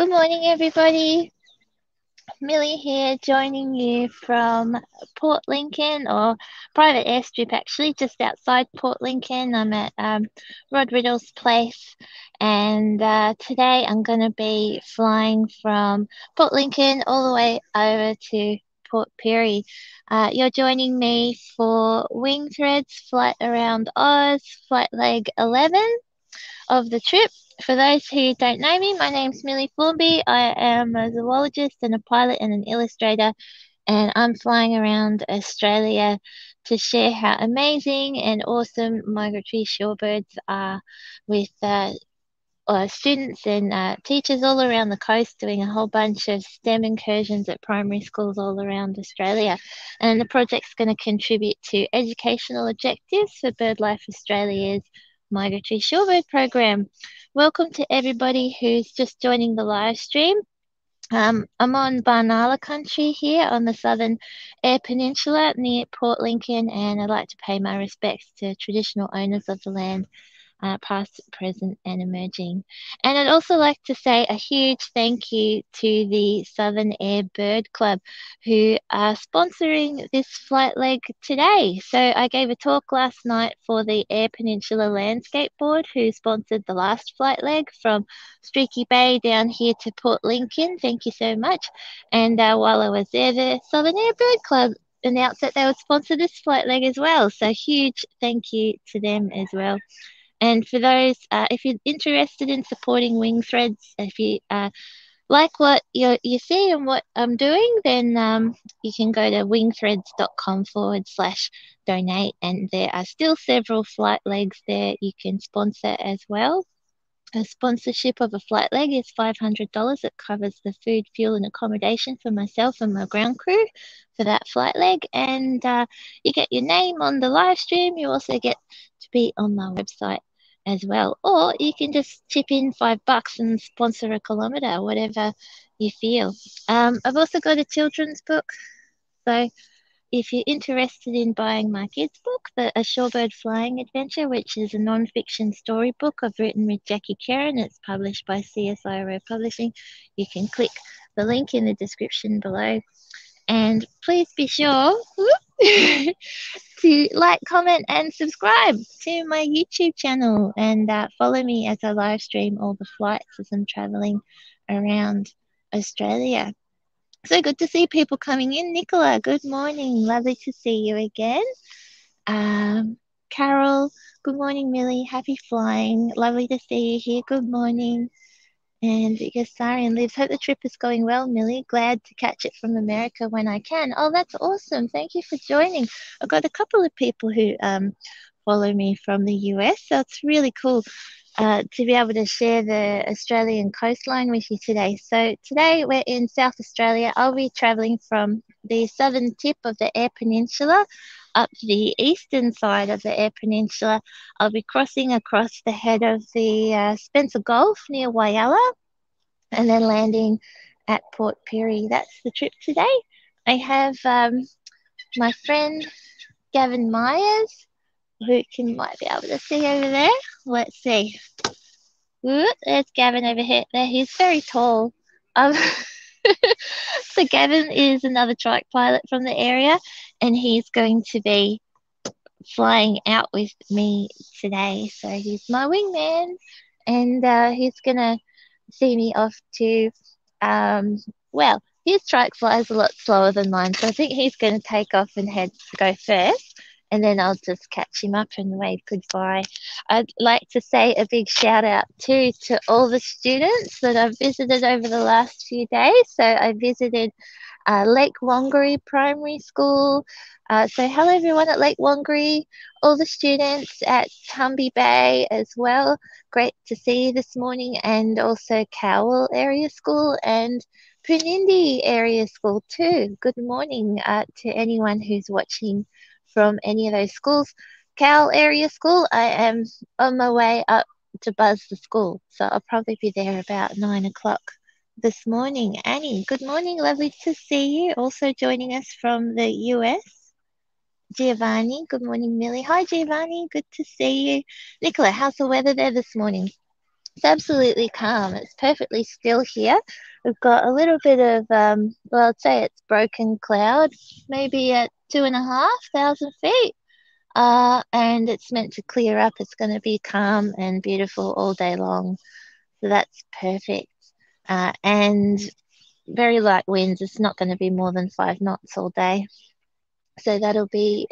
Good morning, everybody. Milly here, joining you from Port Lincoln or private airstrip, actually, just outside Port Lincoln. I'm at um, Rod Riddle's place, and uh, today I'm going to be flying from Port Lincoln all the way over to Port Pirie. Uh, you're joining me for Wing Threads flight around Oz, flight leg 11 of the trip. For those who don't know me, my name's Milly Formby. I am a zoologist and a pilot and an illustrator, and I'm flying around Australia to share how amazing and awesome migratory shorebirds are with uh, uh, students and uh, teachers all around the coast doing a whole bunch of STEM incursions at primary schools all around Australia. And the project's going to contribute to educational objectives for BirdLife Australia's Migratory Shorebird program. Welcome to everybody who's just joining the live stream. Um, I'm on Barngarla country here on the southern Eyre Peninsula near Port Lincoln, and I'd like to pay my respects to traditional owners of the land uh, past, present, and emerging. And I'd also like to say a huge thank you to the Southern Eyre Bird Club who are sponsoring this flight leg today. So I gave a talk last night for the Eyre Peninsula Landscape Board who sponsored the last flight leg from Streaky Bay down here to Port Lincoln. Thank you so much. And uh, while I was there, the Southern Eyre Bird Club announced that they would sponsor this flight leg as well. So huge thank you to them as well. And for those, uh, if you're interested in supporting Wing Threads, if you uh, like what you, you see and what I'm doing, then um, you can go to wingthreads.com forward slash donate. And there are still several flight legs there you can sponsor as well. A sponsorship of a flight leg is $500. It covers the food, fuel, and accommodation for myself and my ground crew for that flight leg. And uh, you get your name on the live stream. You also get to be on my website as well. Or you can just chip in five bucks and sponsor a kilometre, whatever you feel. Um, I've also got a children's book. So if you're interested in buying my kids' book, the A Shorebird Flying Adventure, which is a non-fiction storybook I've written with Jackie Kerin, it's published by CSIRO Publishing. You can click the link in the description below. And please be sure to like, comment, and subscribe to my YouTube channel and uh, follow me as I live stream all the flights as I'm traveling around Australia. So good to see people coming in. Nicola, good morning. Lovely to see you again. Um, Carol, good morning, Milly. Happy flying. Lovely to see you here. Good morning. And Yasarian lives. Hope the trip is going well, Milly. Glad to catch it from America when I can. Oh, that's awesome. Thank you for joining. I've got a couple of people who um, follow me from the US, so it's really cool uh, to be able to share the Australian coastline with you today. So, today we're in South Australia. I'll be traveling from the southern tip of the Eyre Peninsula up the eastern side of the Eyre Peninsula. I'll be crossing across the head of the uh, Spencer Gulf near Whyalla and then landing at Port Pirie. That's the trip today. I have um, my friend Gavin Meyers, who can might be able to see over there. Let's see. Ooh, there's Gavin over here. There, he's very tall. Um, so Gavin is another trike pilot from the area, and he's going to be flying out with me today. So he's my wingman, and uh, he's gonna see me off to, um, well, his trike flies a lot slower than mine, so I think he's going to take off and head to go first and then I'll just catch him up and wave goodbye. I'd like to say a big shout out too to all the students that I've visited over the last few days. So I visited uh, Lake Wangary Primary School. Uh, so hello everyone at Lake Wangary, all the students at Tumby Bay as well. Great to see you this morning, and also Cowell Area School and Punindi Area School too. Good morning uh, to anyone who's watching from any of those schools. Cowell area school, I am on my way up to Buzz the school, so I'll probably be there about nine o'clock this morning. Annie, good morning, lovely to see you. Also joining us from the US. Giovanni, good morning, Milly. Hi, Giovanni, good to see you. Nicola, how's the weather there this morning? It's absolutely calm. It's perfectly still here. We've got a little bit of, um, well, I'd say it's broken cloud, maybe at two and a half thousand feet. Uh, and it's meant to clear up. It's going to be calm and beautiful all day long. So that's perfect. Uh, and very light winds. It's not going to be more than five knots all day. So that'll be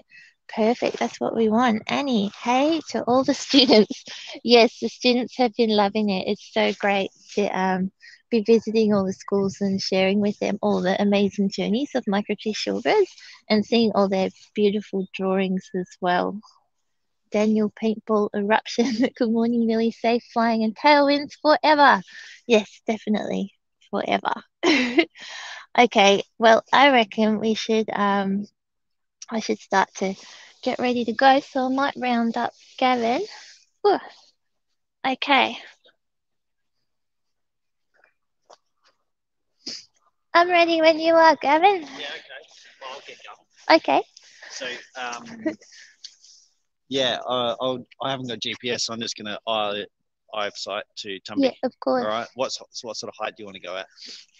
perfect. That's what we want. Annie, hey to all the students. Yes, the students have been loving it. It's so great to um, be visiting all the schools and sharing with them all the amazing journeys of microfiche shorebirds and seeing all their beautiful drawings as well. Daniel Paintball Eruption. Good morning, Milly. Safe flying and tailwinds forever. Yes, definitely forever. okay, well, I reckon we should um I should start to get ready to go. So I might round up Gavin. Ooh. Okay. I'm ready when you are, Gavin. Yeah, okay. Well, I'll get going. Okay. So, um, yeah, uh, I'll, I haven't got GPS, so I'm just going to eye, eye of sight to Tumby. Yeah, of course. All right. What's, what sort of height do you want to go at?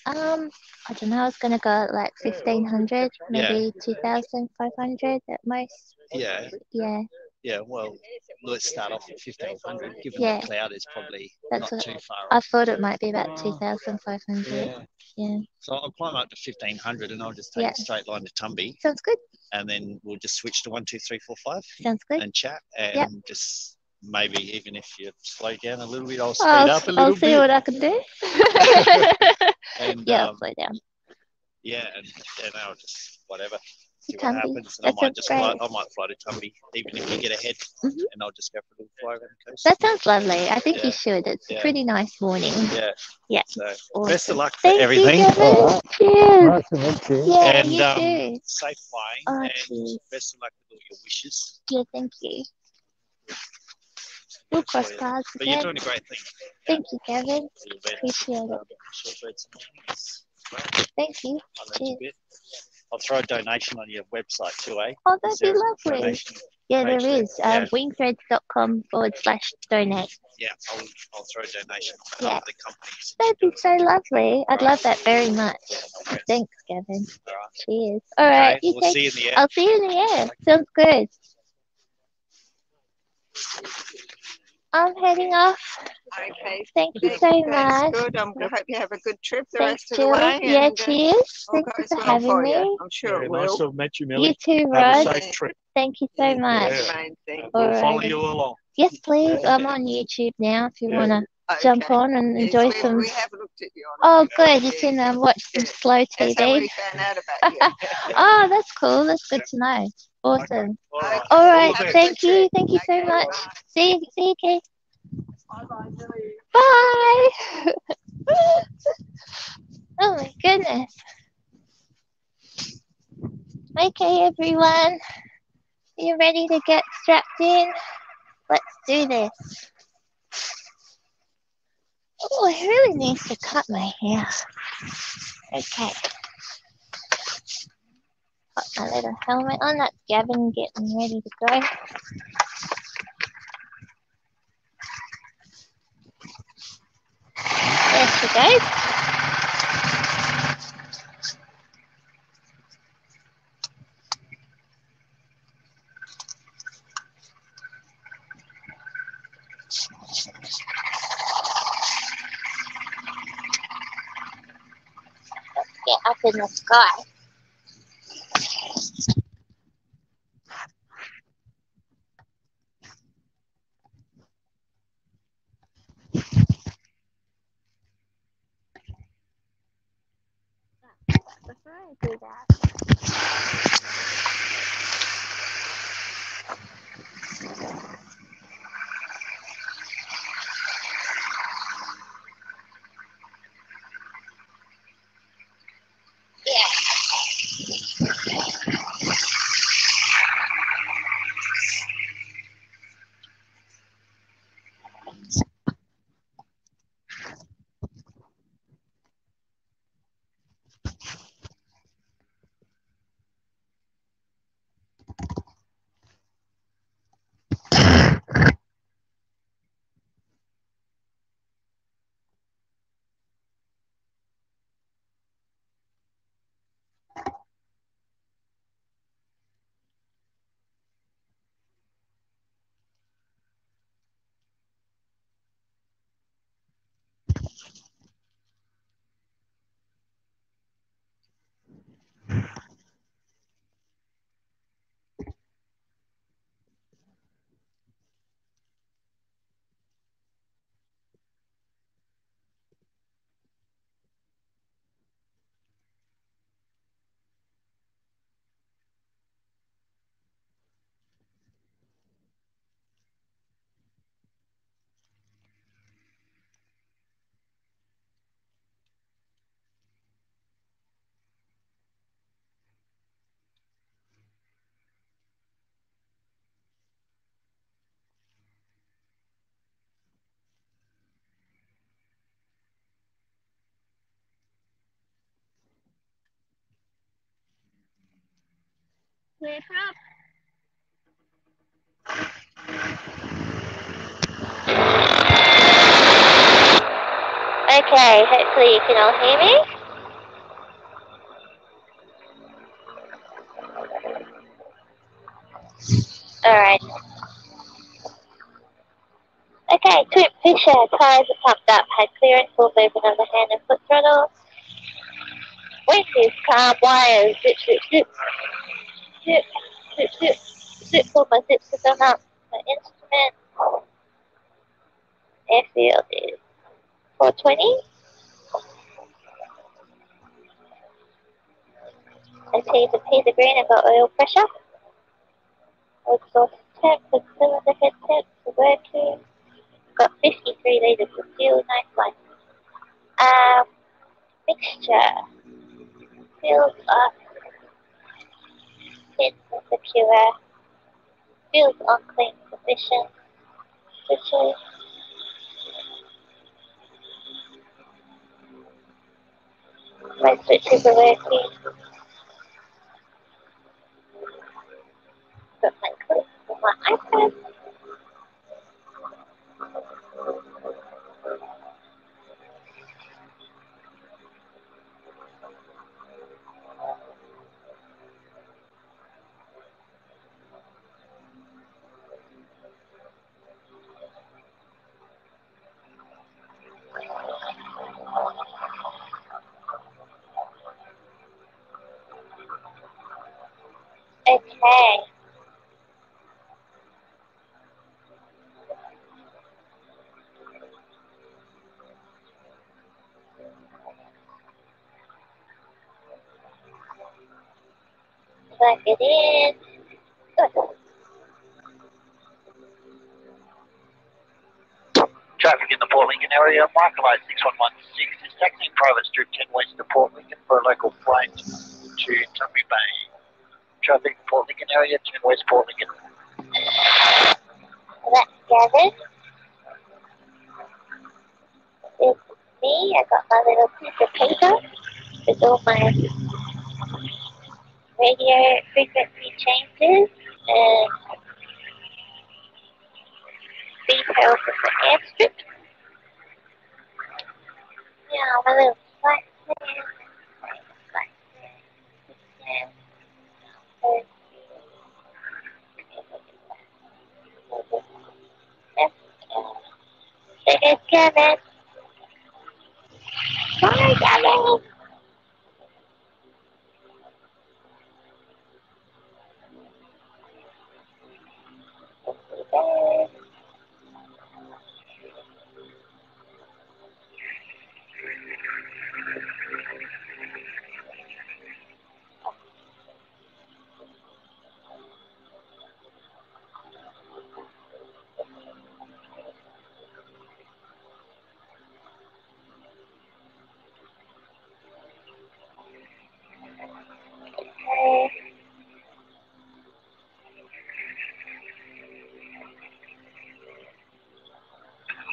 Um, I don't know. I was gonna go at like fifteen hundred, maybe two thousand five hundred at most. Yeah. Yeah, Yeah, well, let's start off at 1500, given Yeah. the cloud is probably That's not too far I off. thought it might be about two thousand five hundred. Yeah. Yeah, So I'll climb up to 1500 and I'll just take Yeah. a straight line to Tumby sounds good. and then we'll just switch to one, two, three, four, five Sounds good. and chat and Yep. just maybe even if you slow down a little bit, I'll speed I'll, up a little bit. I'll see bit. what I can do. and yeah, um, I'll slow down. yeah, and then I'll just whatever. See what happens, and I might sounds just fly. great. I might fly to Tumby, even if you get ahead, Mhm. and I'll just go for a little fly around the coast. That sounds lovely. I think Yeah. you should. It's a pretty nice morning. yeah, Yeah. So Awesome. best of luck for Thank everything. you, Gavin. Alright. Cheers. Nice to meet you. Yeah, And, you um, too. Safe flying, Oh, and cheers. best of luck with all your wishes. Yeah, thank you. We'll cross Enjoy But you're doing a great thing. Thank you, Gavin. for your birds, Appreciate it. shorebirds and things. Great. Thank you. I learned a Cheers. bit. I'll throw a donation on your website too, eh? Oh, that'd be lovely. donation? Yeah, there is. Um, Yeah. wingthreads.com forward slash donate. Yeah, I'll, I'll throw a donation on Yeah. the companies. That'd be so lovely. I'd love that very much. Yeah. Thanks, Gavin. All right. Cheers. All right. Okay, you we'll take- see you in the air. I'll see you in the air. Sounds good. I'm heading off. Okay. Thank you Thank- so That's much. good. I'm, I hope you have a good trip the Thanks, rest of the way. Yeah, and, uh, cheers. all Thank you for well having for me. you. I'm sure Very it nice to have met you, Milly. You Milly. too, Have a safe trip. Thank you so much. That's the main thing. We'll follow you along. Yes, please. I'm on YouTube now if you Yeah. want to jump on and Yes, enjoy we, some. We have looked at you on Oh, good. You can um, watch some Yeah. slow That's how we TV. found out about you. Oh, that's cool. That's good to know. Awesome. All right. All right. the. Thank you. Thank you so much. See you. See you, Kate. Bye-bye, Bye. oh my goodness. Okay, everyone. You ready to get strapped in? Let's do this. Oh, I really need to cut my hair. Okay. Put my little helmet on. That's Gavin getting ready to go. There she goes. Get up in the sky. I do that, Clear from. Okay, hopefully you can all hear me. Alright. Okay, Trip Fisher, tires are pumped up, had clearance, full movement of the hand and foot throttle. Wind is calm, wires, zip, zip, zip. Zip, zip, zip. Zip, pull my zips to come up. My instrument. Airfield is 420. I change the green, I got oil pressure. Exhaust temp, the cylinder head temp, the working. Got 53 litres of fuel, nice one. Um, mixture. Fills up. Are secure. Fills on clean sufficient. Switches. My switches are working. Got my clip my iPad. Okay. Plug it in. Traffic in the Port Lincoln area, Michael 6116 is taxiing private street 10 west to Port Lincoln for a local flight to Tumby Bay. Traffic Port Lincoln area, 10 west Port Lincoln. Gathered. It's me. I got my little piece of paper with all my radio frequency changes and details of the airstrip. Yeah, my little flight plan. Flight plan. There's Kevin. Bye, Kevin. Bye.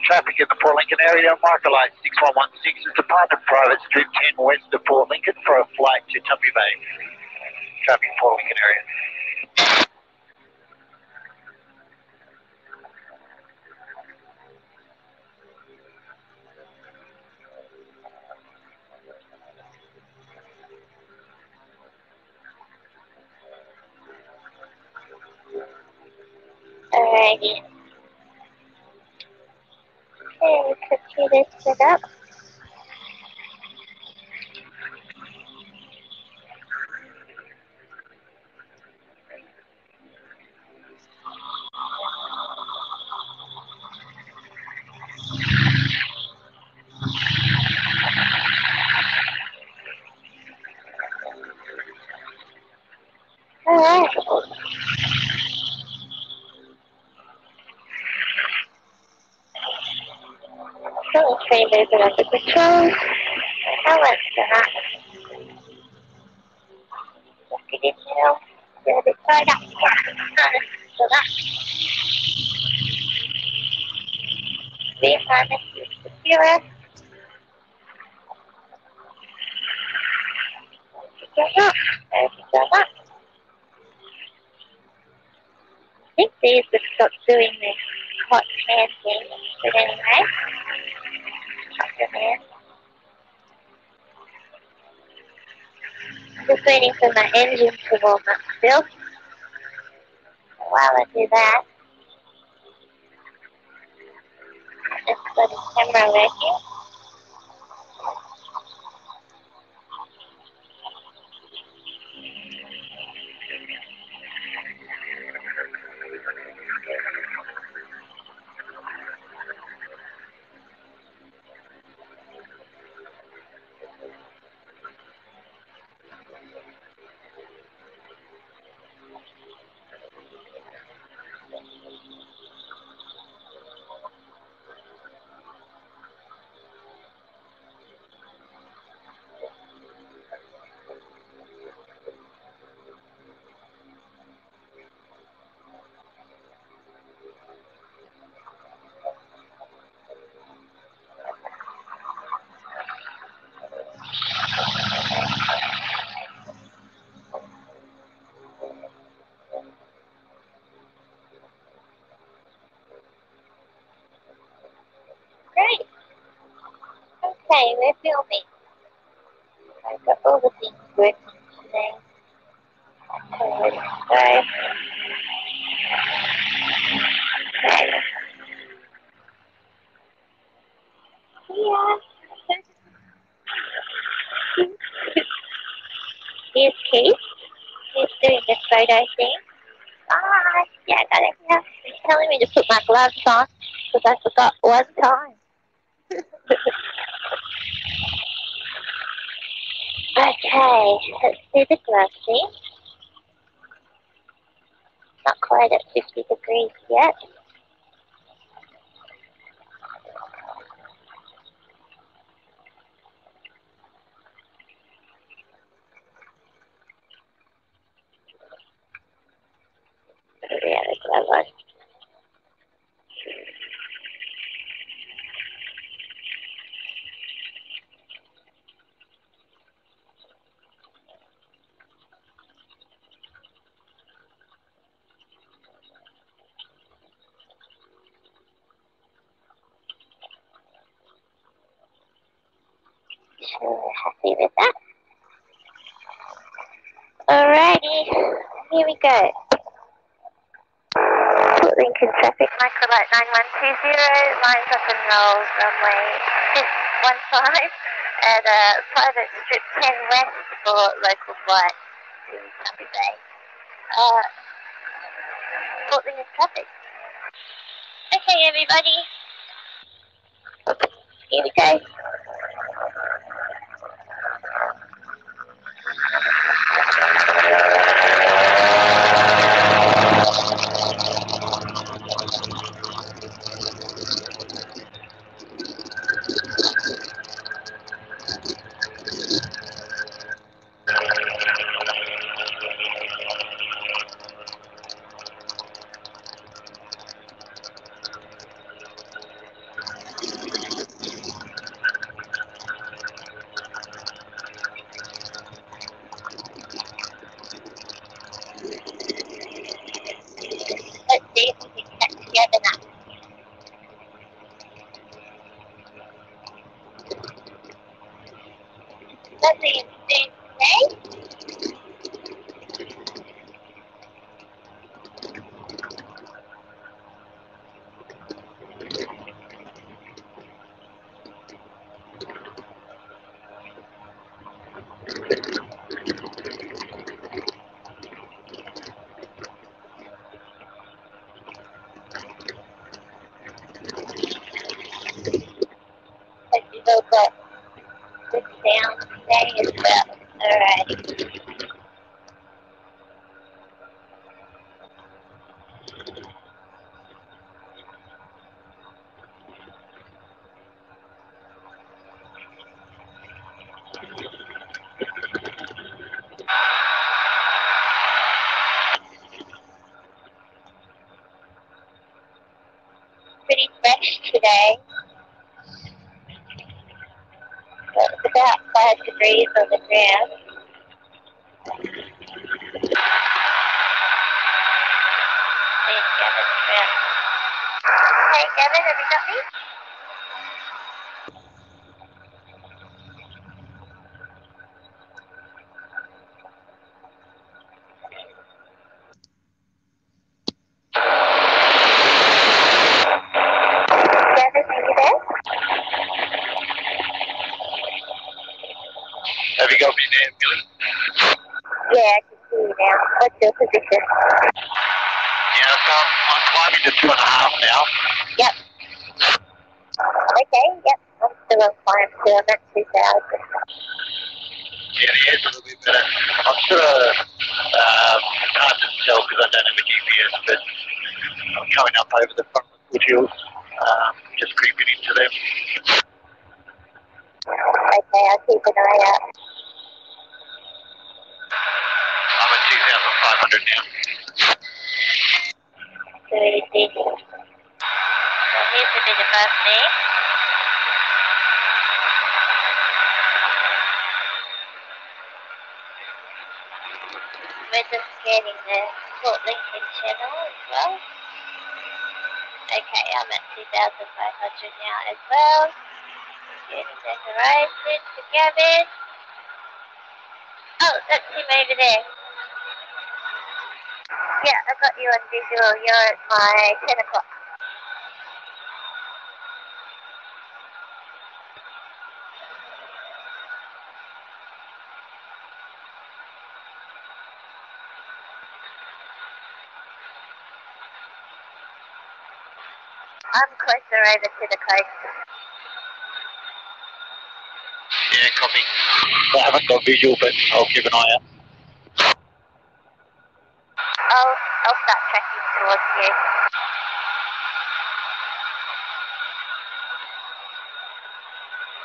Okay. Traffic in the Port Lincoln area, Michael 6116 is departing private street 10 west to Port Lincoln for a flight to Tumby Bay. Traffic Port Lincoln area. Alrighty. Okay, set up. Alright. So train movement under control. Now let's start. Look at it now. Get a bit tied up. So that. Rear harness is secure. We go. Up. think these have stopped doing this hot hand thing, but anyway. Come here. Just waiting for my engine to warm up still. While I do that, just got the camera working. Great. Okay, we're filming. I've got all the things working today. Okay, so. Okay. Yeah. Here's Keith. He's doing the photo thing. Ah, yeah, I got it now. He's telling gloves on because I forgot one time. okay, let's do the glove thing. Not quite at 50 degrees yet. Put the other glove on. Sure, happy with that. Alrighty, here we go. Port Lincoln traffic, microlight 9120, lines up and rolls, runway 15, at uh, private strip 10 west for local flight to Tumby Bay. Uh, Port Lincoln traffic. Okay, everybody. Here we go. There. Yeah, I got you on visual. You're at my 10 o'clock. I'm closer over to the coast. Yeah, copy. I haven't got visual, but I'll keep an eye out. I'll, I'll start tracking towards you.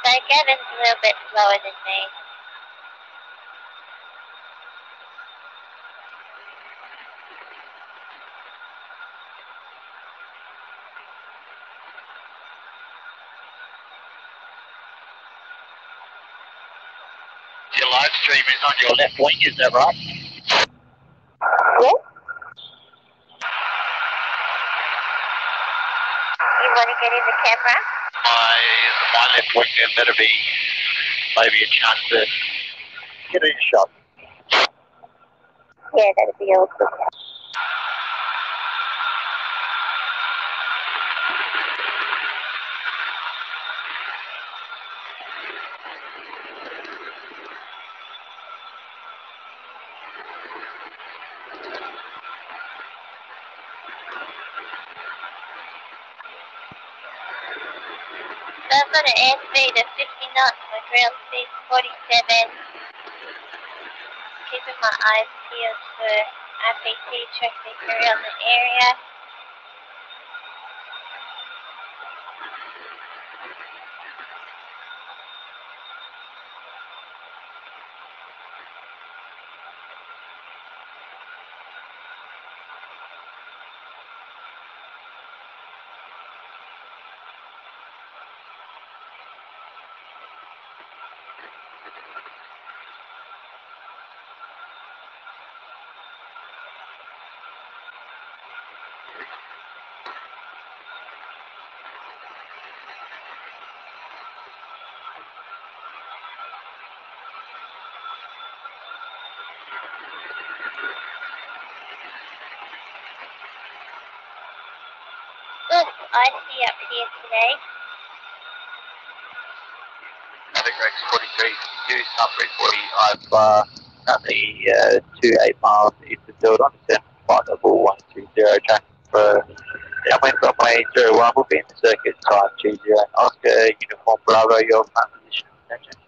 So Gavin's a little bit slower than me. Your live stream is on your left wing, is that right? Yes? You want to get in the camera? My, my left wing, better be maybe a chance to get a shot. Yeah, that'd be awesome. So I've got an airspeed of 50 knots with rail speed 47. Keeping my eyes peeled for RPT traffic around the area. Looks icy up here today. Traffic Rex 43, two Sunbury 40. I've uh, currently uh, 28 miles east of Dildon, 751120 tracking for downwind runway 01 will be in the circuit time 20 Oscar Uniform Bravo, your front position. Attention.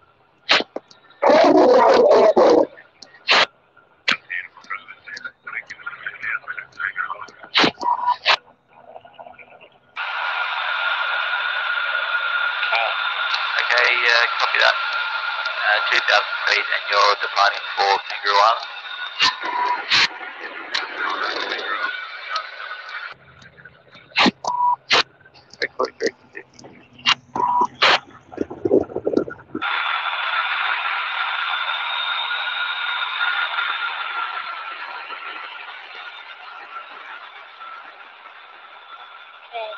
Okay, uh, copy that. Uh, 2,000 feet and you're departing for Kangaroo Island. Recording very Okay.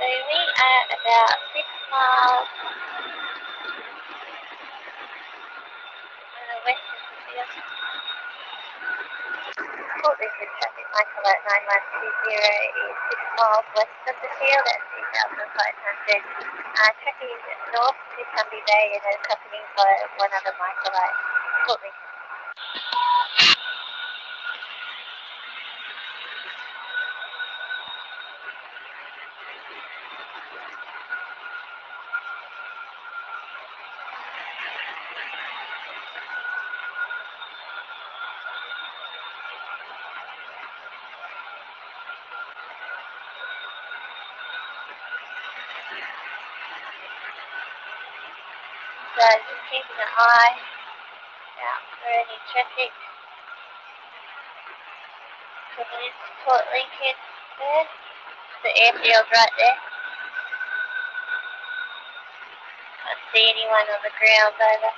we are about six miles on the west of the field. Port Lincoln traffic Michael at 9120 is six miles west of the field at 2500. Uh, tracking north to Tumby Bay and then accompanied by one other Michael at An eye out for any traffic coming into Port Lincoln there. The airfield right there. Can't see anyone on the ground either.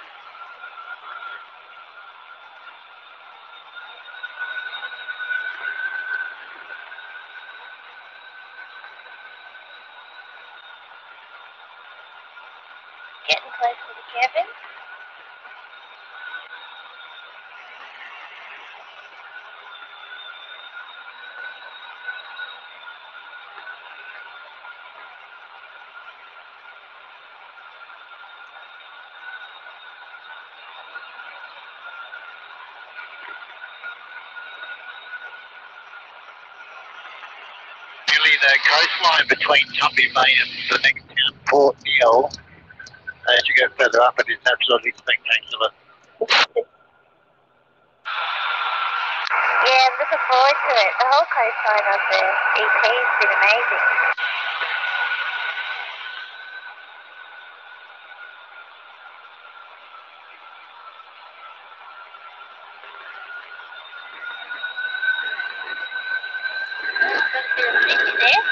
Getting close to the cabin. Nearly the coastline between Tumby Bay and the next town, Port Neill. As you go further up, it is absolutely spectacular. Yeah, I'm looking forward to it. The whole coastline of the EP has been amazing. Got a bit of fish there.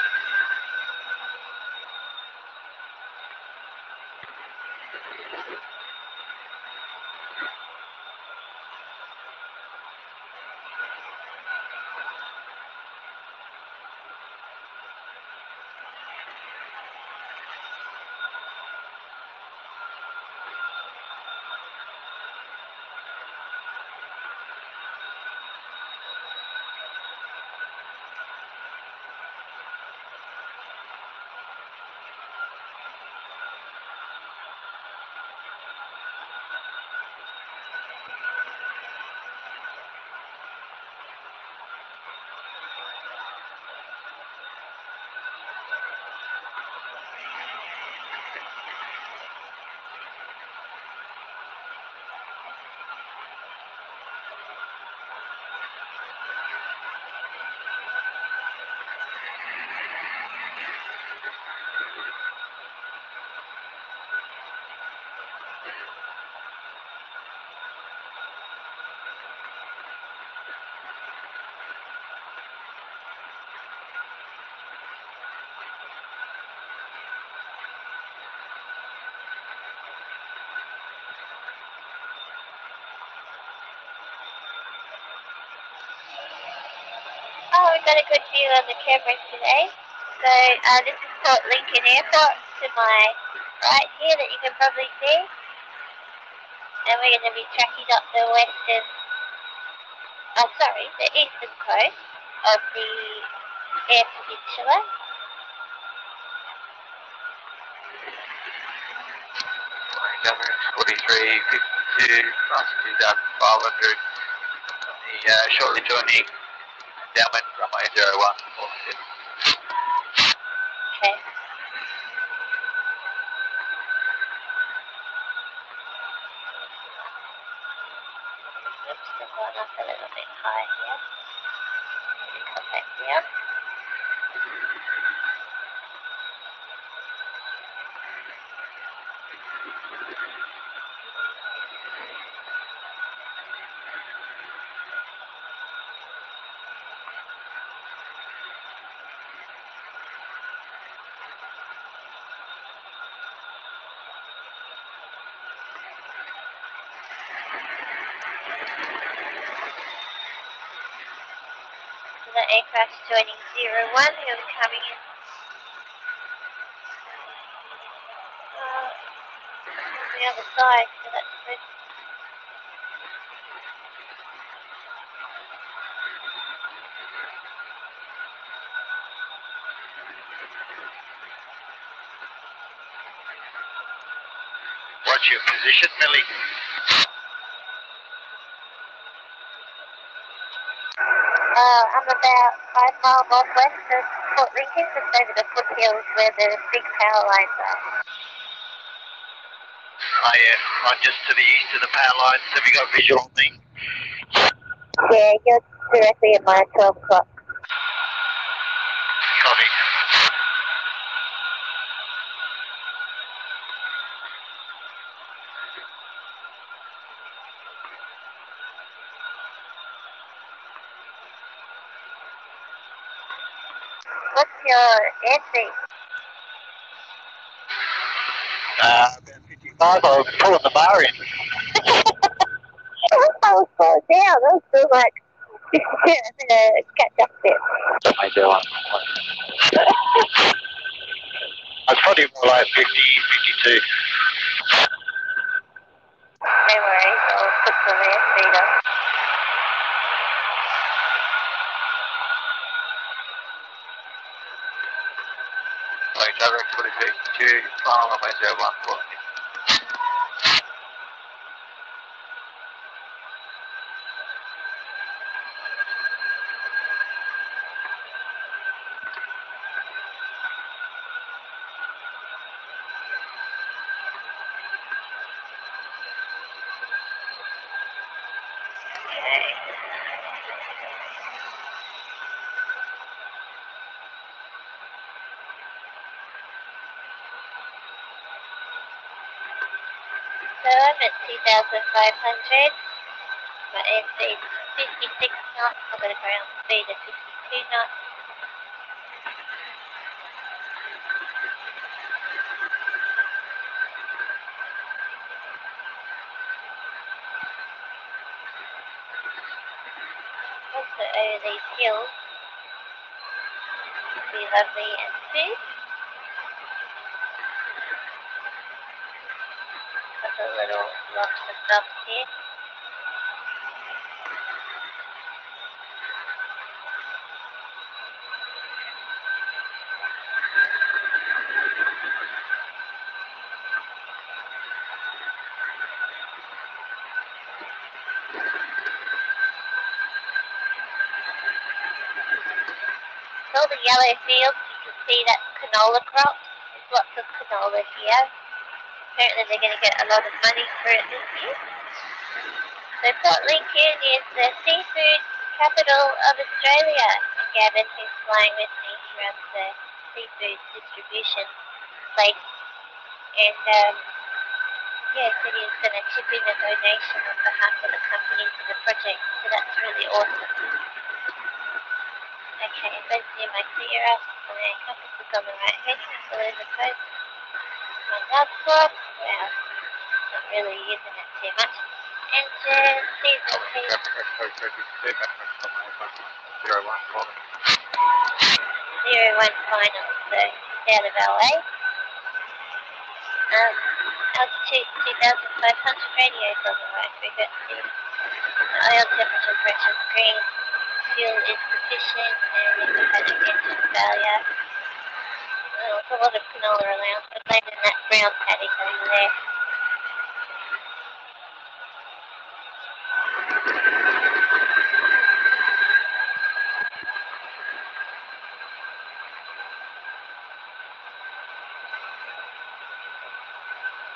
Oh, we've got a good view on the cameras today. So uh, this is Port Lincoln Airport to my right here that you can probably see. And we're going to be tracking up the western, oh sorry, the eastern coast of the Eyre Peninsula. Governor 43, 52, plus 2,500. Uh, shortly joining downwind runway 01. Okay. press joining 0, 1 who is coming in. Uh, On the other side, so that's good. What's your position, Millie? I'm about five miles northwest of Port Lincoln, just over the foothills where the big power lines are. Oh yeah, I'm just to the east of the power lines. Have you got visual on me? Yeah, you're directly at my 12 o'clock. Copy. What's your airspeed? Uh, about 55. I was pulling the bar in. I was slowed down. I was still like, I'm gonna catch up a bit. I do. It's probably more like 50, 52. No worries, I'll put some airspeed on. Like direct 46 to final runway 2,500. My airspeed is 56 knots. I've got a ground speed of 52 knots. Also over these hills. Be lovely and smooth. Got a little lots of stuff here. all the yellow fields, you can see that canola crop. There's lots of canola here. Apparently they're going to get a lot of money for it this year. So Port Lincoln is the seafood capital of Australia. And Gavin, who's flying with me, he the seafood distribution place. And um, yeah, he said going to chip in a donation on behalf of the company to the project. So that's really awesome. Okay, both near my clear up, my compass is on the right heading below the coast. My nav squad, well, not really using it too much. Engine, diesel heat, Zero one Lincoln. zero one final, so out of LA. Um, altitude 2,500 radio doesn't work, frequency. Oil temperature pressure green. Fuel is sufficient and it's a engine failure. Well, there's a lot of canola around, but later in that brown paddock over there.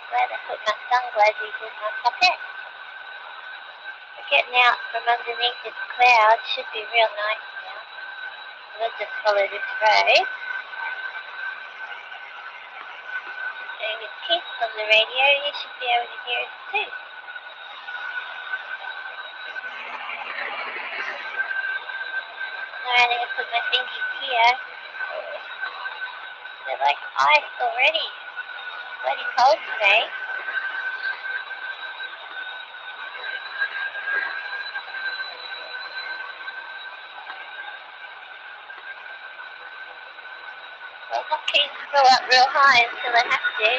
Glad I put sunglasses in my pocket. We're getting out from underneath this cloud. Should be real nice now. We'll just follow this road. And with Keith on the radio, you should be able to hear us too. Alright, I'm gonna put my fingers here. They're like ice already. Bloody cold today. Well, keys go up real high until I have to.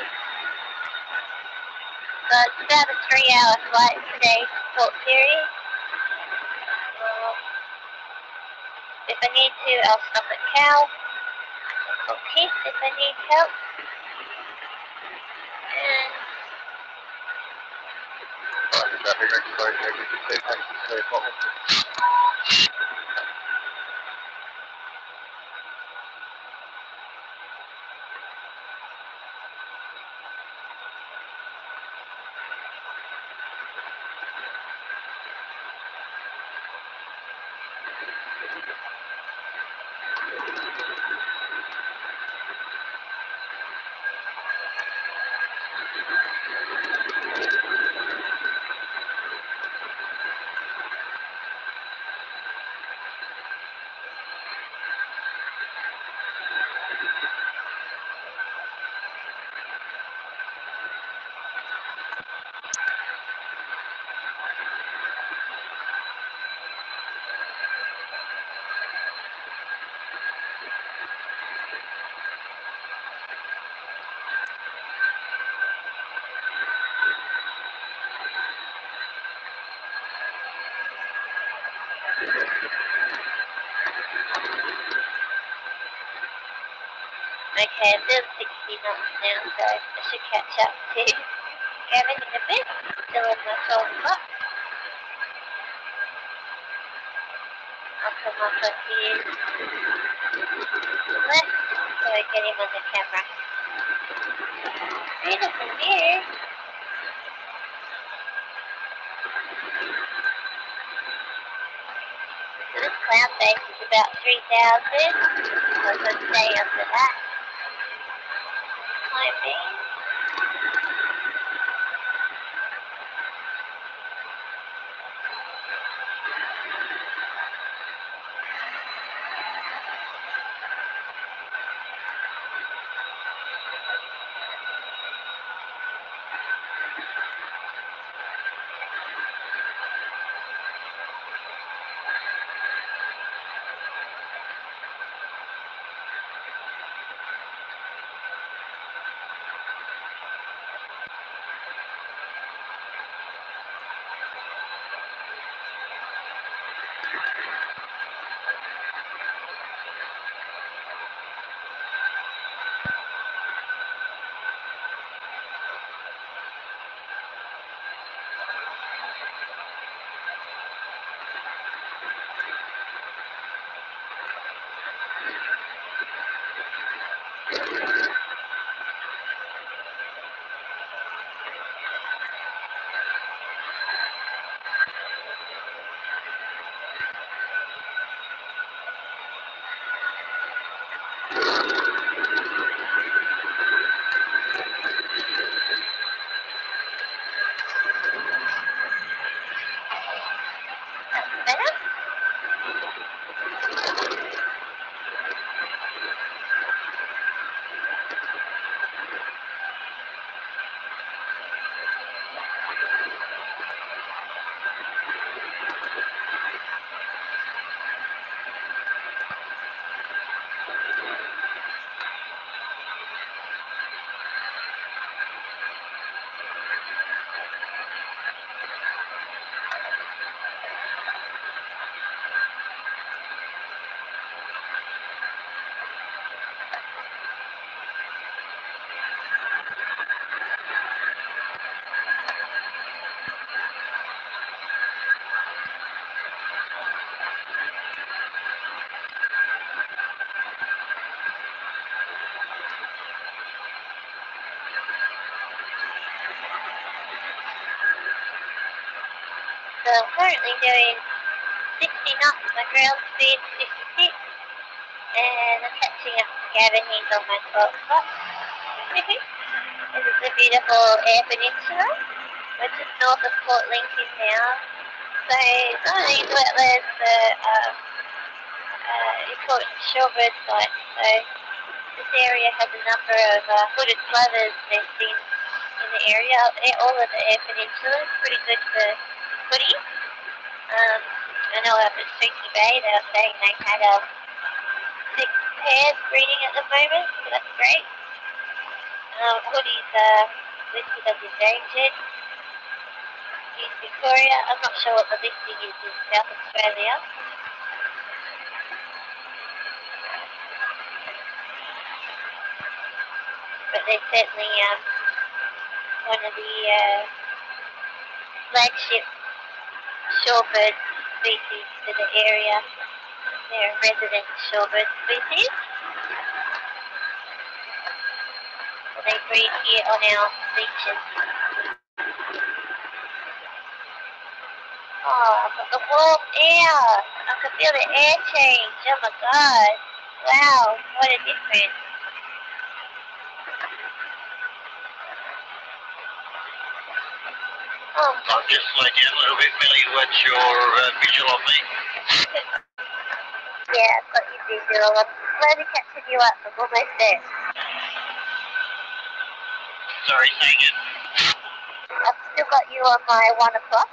So it's about a three-hour flight today to Port Pirie. Um, if I need to, I'll stop at Cowell. I'll Keith if I need help. And Portland. I'm doing 60 knots now, so I should catch up to Gavin in a bit. Still on my 12 o'clock. I'll come off on his left, so I get him on the camera. Beautiful view. This cloud base is about 3,000. I'm going to stay under that. Time currently doing 60 knots, my ground speed 56, and I'm catching up to Gavin, he's on my 12 o'clock. this is the beautiful Eyre Peninsula. We're just north of Port Lincoln now. So some of these wetlands are um, uh, important shorebird sites. So this area has a number of uh, hooded plovers nesting in the area. All of the Eyre Peninsula is pretty good for footy. Um, I know up at Streaky Bay they were saying they had um, six pairs breeding at the moment, so that's great. Um, hoodies are listed as endangered. East Victoria. I'm not sure what the listing is in South Australia. But they're certainly um, one of the uh, flagship shorebird species to the area. They're resident shorebird species. They breed here on our beaches. Oh, got the warm air. I can feel the air change. Oh my god. Wow, what a difference. I'll just slow down a little bit, Millie. What's your uh, visual on me? yeah, I've got your visual. I'm slowly catching you up. I'm almost there. Sorry, say again. I've still got you on my one o'clock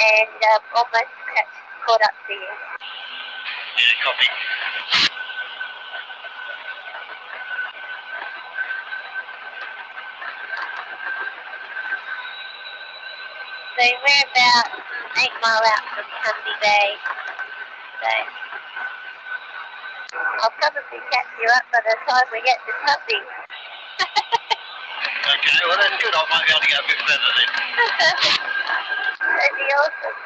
and um, almost catch, caught up to you. Yeah, copy. So we're about eight mile out from Tumby Bay. So I'll probably catch you up by the time we get to Tumby. Okay, well that's good. I might be able to go a bit further then. That'd be awesome.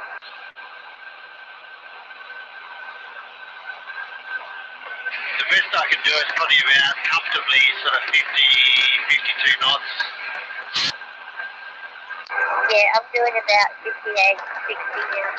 The best I can do is probably about comfortably sort of 50, 52 knots. Yeah, I'm doing about 58, 60 now.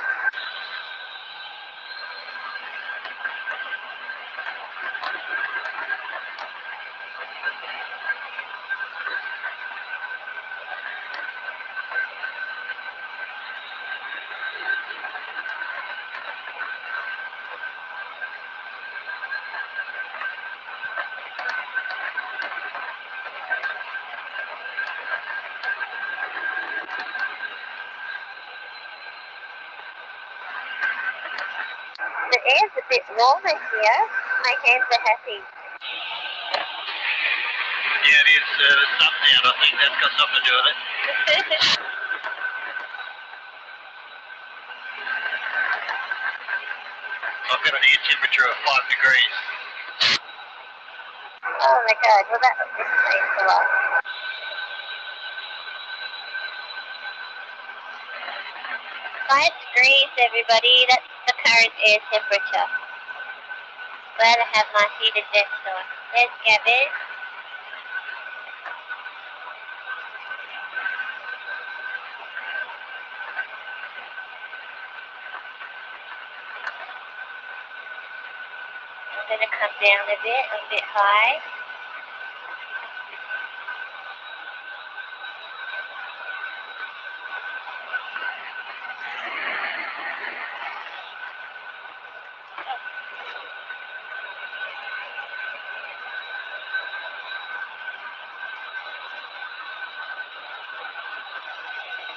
The a warmer here. My hands are happy. Yeah, it is. Uh, the sun down. I think that's got something to do with it. I've got an air temperature of 5 degrees. oh my god, well that explains a lot. Five degrees, everybody. That's the current air temperature. Glad I have my heated vest on. There's Gavin. I'm going to come down a bit, a bit high.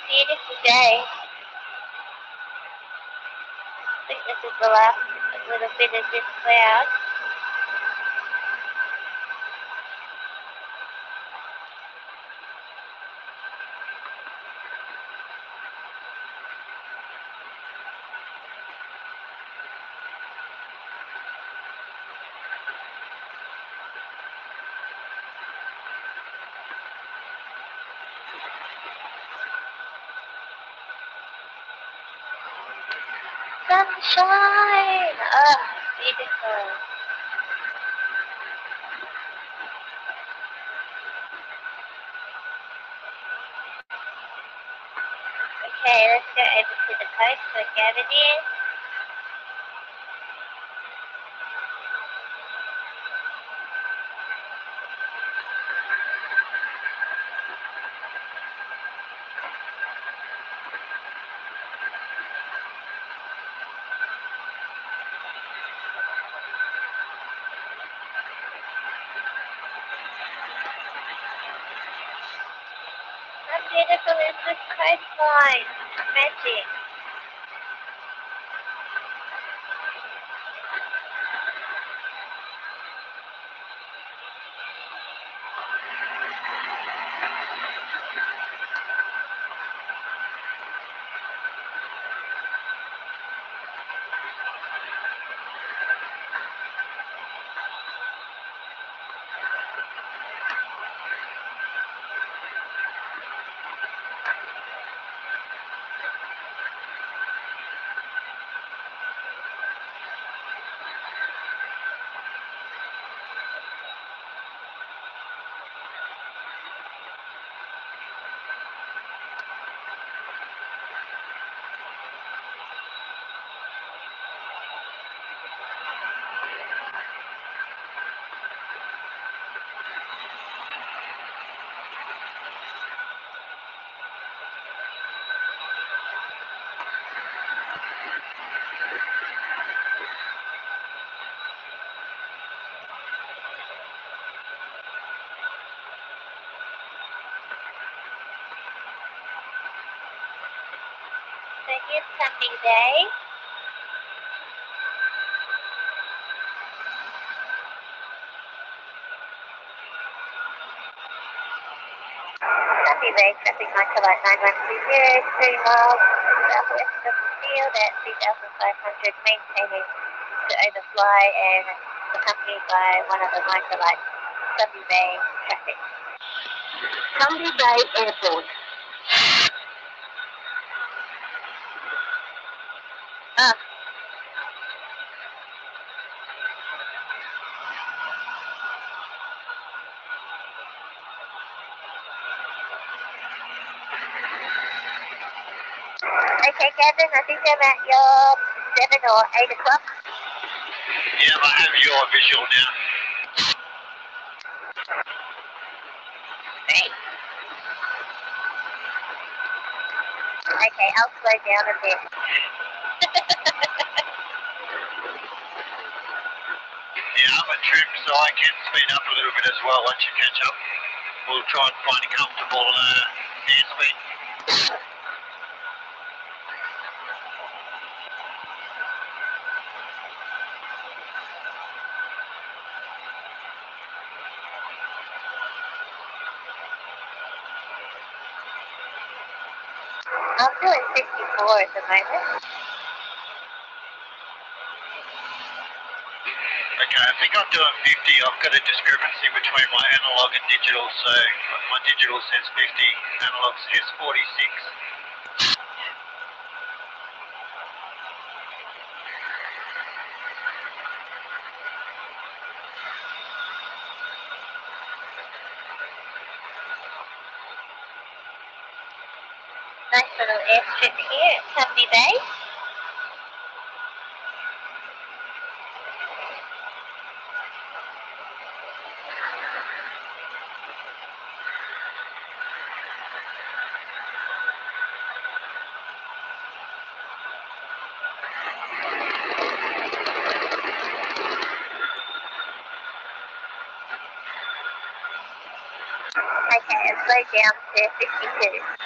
Beautiful day. I think this is the last little bit of this cloud. Sunshine! Oh, beautiful. Okay, let's go over to the coast where Gavin is. Is this coastline? Magic. Here's Tumby Bay. Tumby Bay, traffic marker light 9120, 3 miles southwest of the field at 3500, maintaining to overfly and accompanied by one of the microlights, Tumby Bay traffic. Tumby Bay Airport. Ah. Okay, Gavin, I think I'm at your 7 or 8 o'clock. Yeah, I have your visual now. Great. Okay, I'll slow down a bit. Yeah, I'm at trim, so I can speed up a little bit as well once you catch up. We'll try and find a comfortable uh, airspeed. I'm doing 54 at the moment. Okay, I think I'm doing 50. I've got a discrepancy between my analog and digital, so my digital says 50, analog says 46. Little airstrip here at Tumby Bay. Okay, it's slowed down to 52.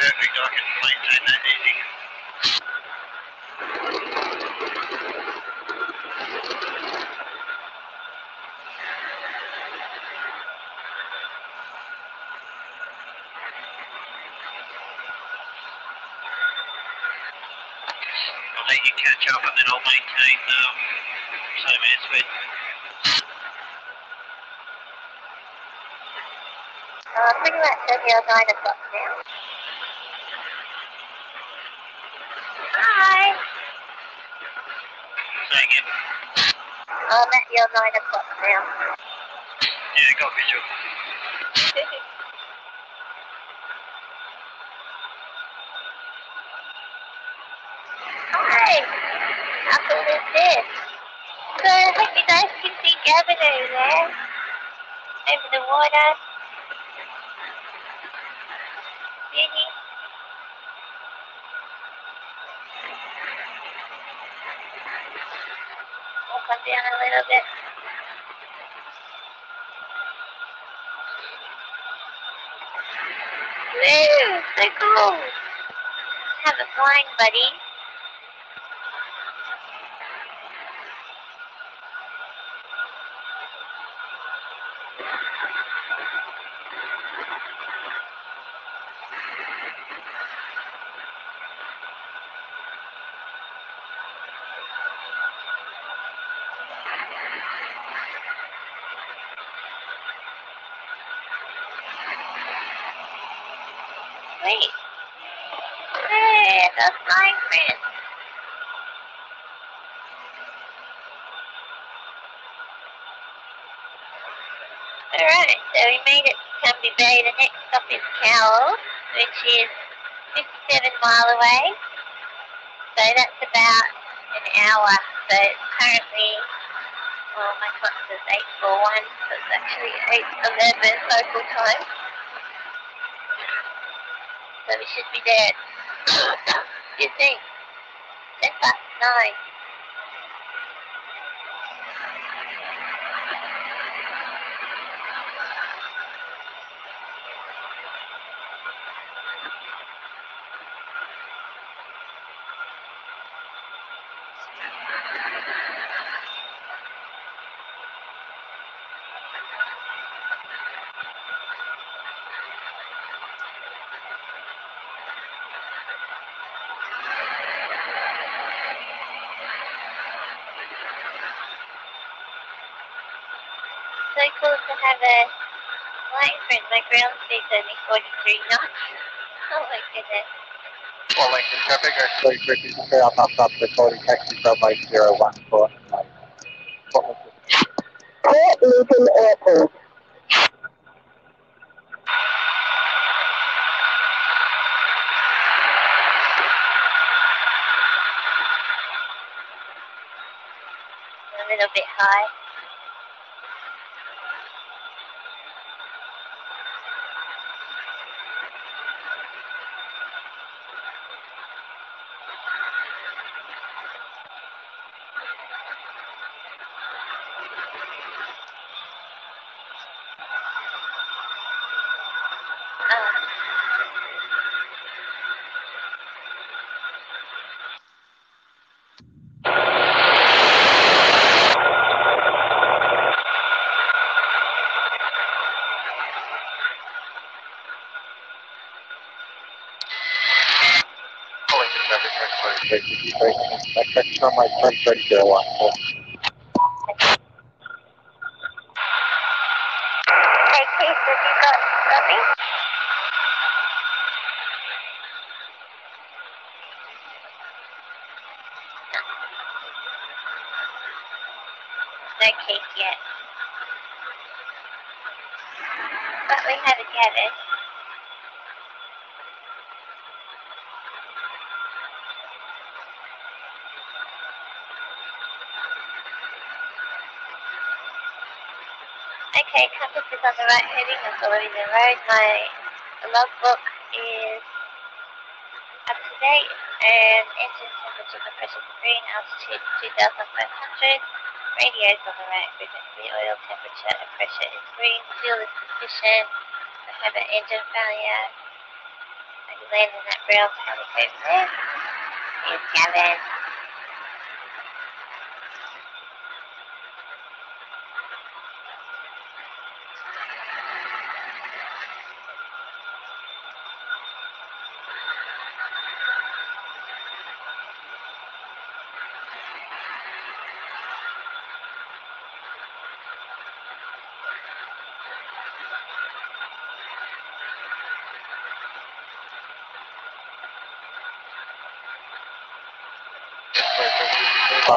Perfect. I can maintain that easy. I'll let you catch up and then I'll maintain um, same airspeed. Uh, pretty much at your 9 o'clock now. Hi! Say again. I'm at your 9 o'clock now. Yeah, got visual. Hi! How cool is this? So I hope you guys can see Avenue there. Over the water. Beauty. We'll come down a little bit. Woo! So cool! Have a flying buddy. Wait. Hey, that's Alright, so we made it to Tumby Bay. The next stop is Cowell, which is 57 mile away. So that's about an hour. So it's currently, well, my clock says 841, so it's actually 811 local time. So we should be there. Do you think? Ten past nine. so cool flying friend. My ground speed's only 43 knots. Oh my goodness. Port Lincoln traffic, actually, British Trail, up up to 40 taxi subway 014. Port Port Lincoln Airport. A little bit high. Ah. Port Lincoln traffic, actually, British Trail, taxi subway 014. Hey, Keith, have you got something? No Keith yet. But we have a Gavin. Okay, compass is on the right heading, that's already the road. My logbook is up to date and engine temperature and pressure green, altitude 2500, Radio is on the right frequency, oil temperature and pressure is green, fuel is sufficient, I have an engine failure, I landed that rail helicopter there. Here's I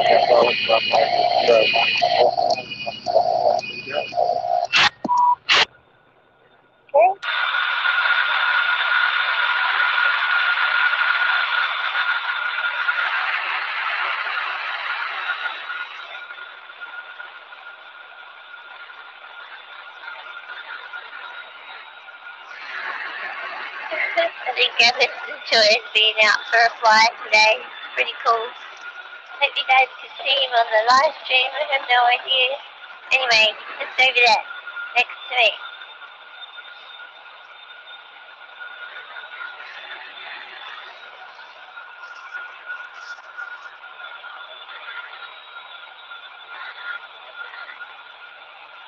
think Gavin's enjoying being out for a fly today. Pretty cool. Hope you guys can see him on the live stream. I have no idea. Anyway, just over there, next to me.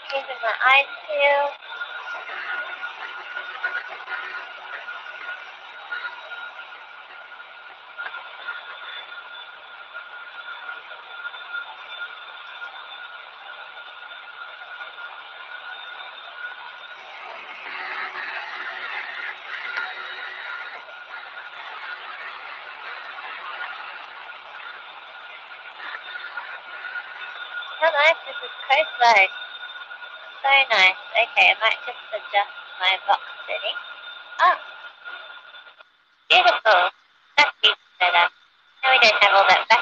Keeping my eyes peeled. Nice is this coastline? So nice. Okay, I might just adjust my box setting. Oh. Beautiful. That's even better. Now we don't have all that background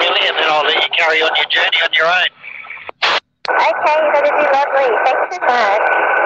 million and I'll let you carry on your journey on your own. Okay, that'd be lovely. Thanks so much.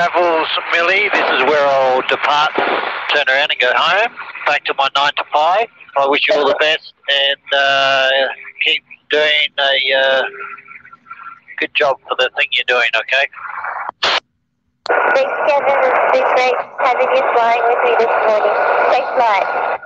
Travels, Milly. This is where I'll depart, turn around and go home, back to my 9 to 5. I wish you all the best and uh, keep doing a uh, good job for the thing you're doing, okay? Thanks, Gavin. It's been great having you flying with me this morning. Safe flight.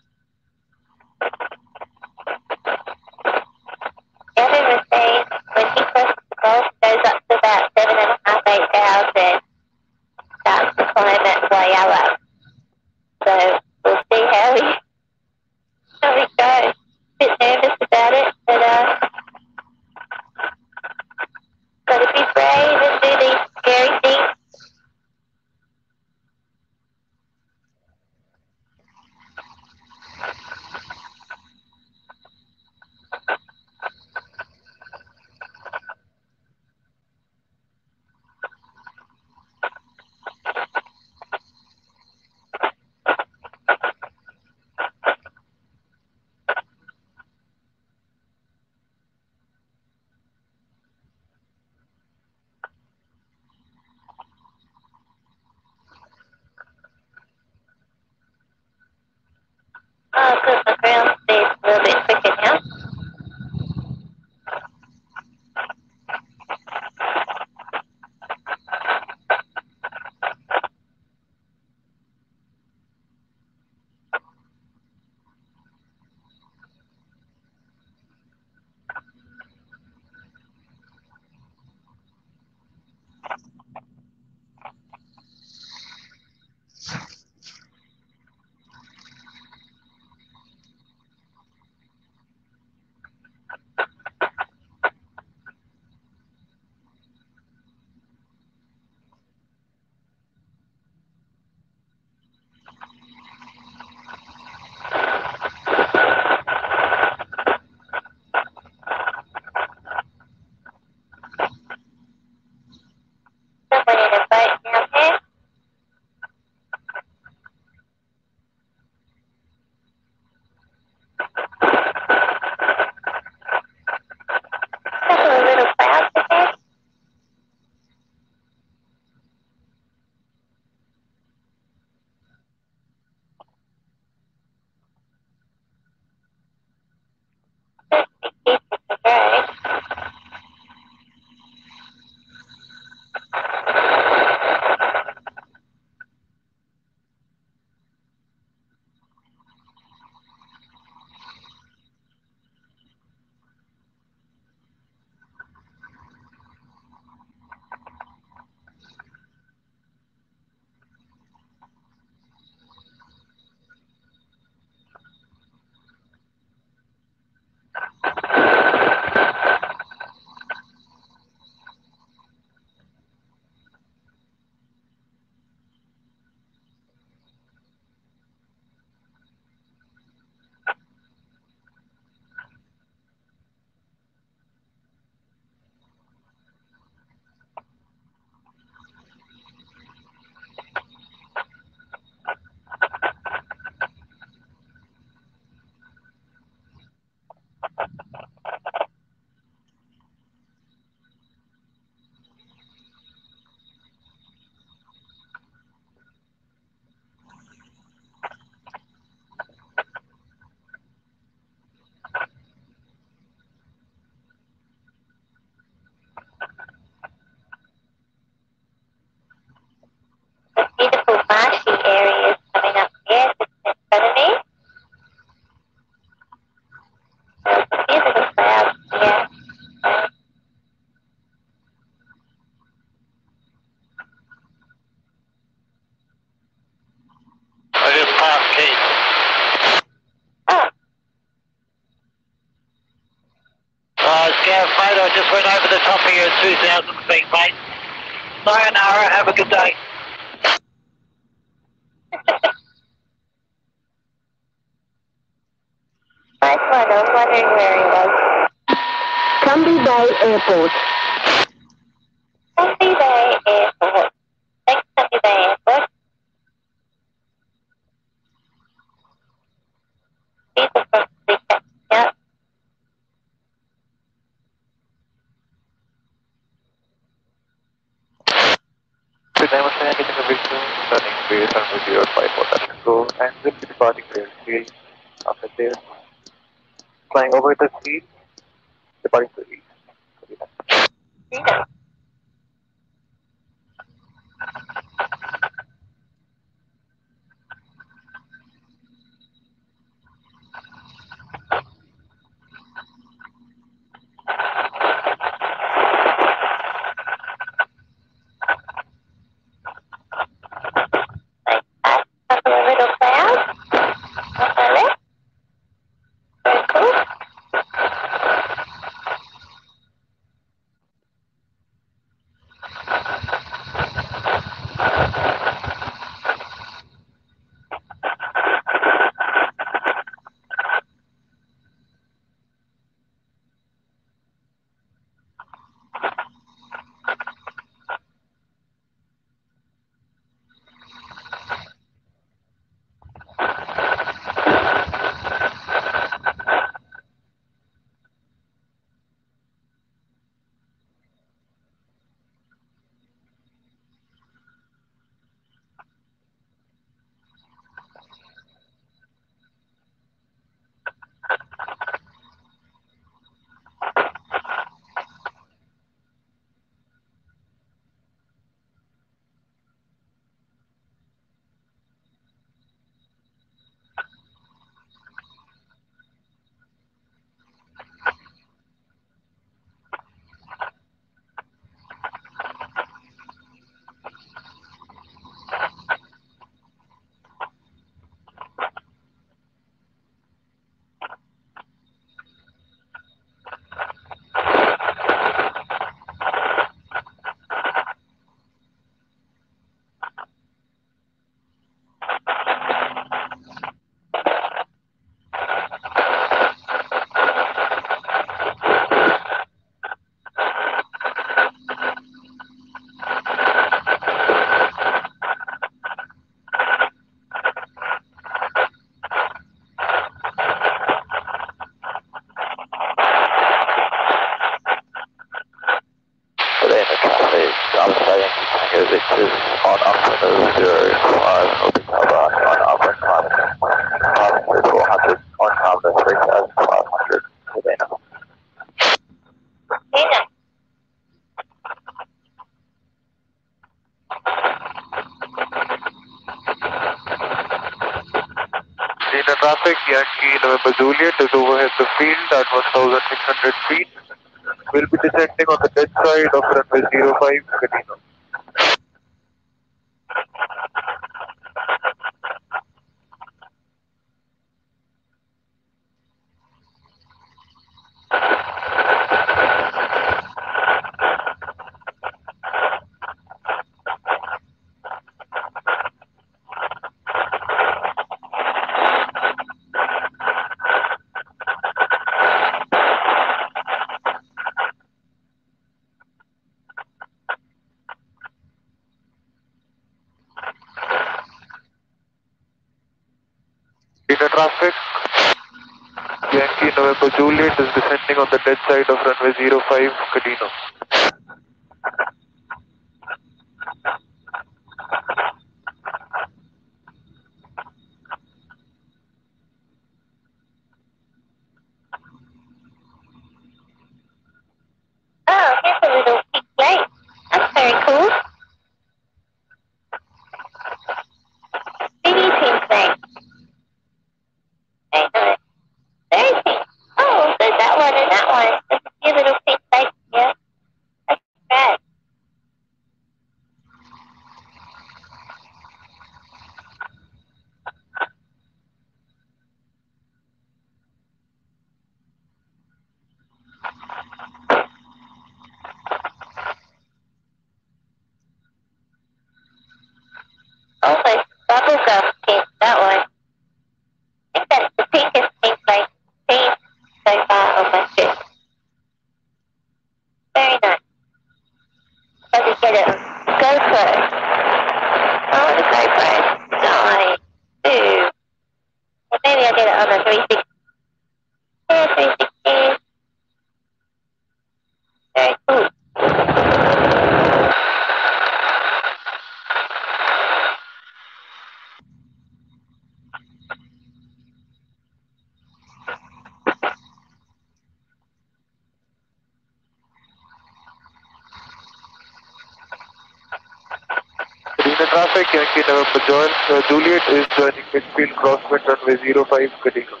Midfield crosswind runway 05 Kadika.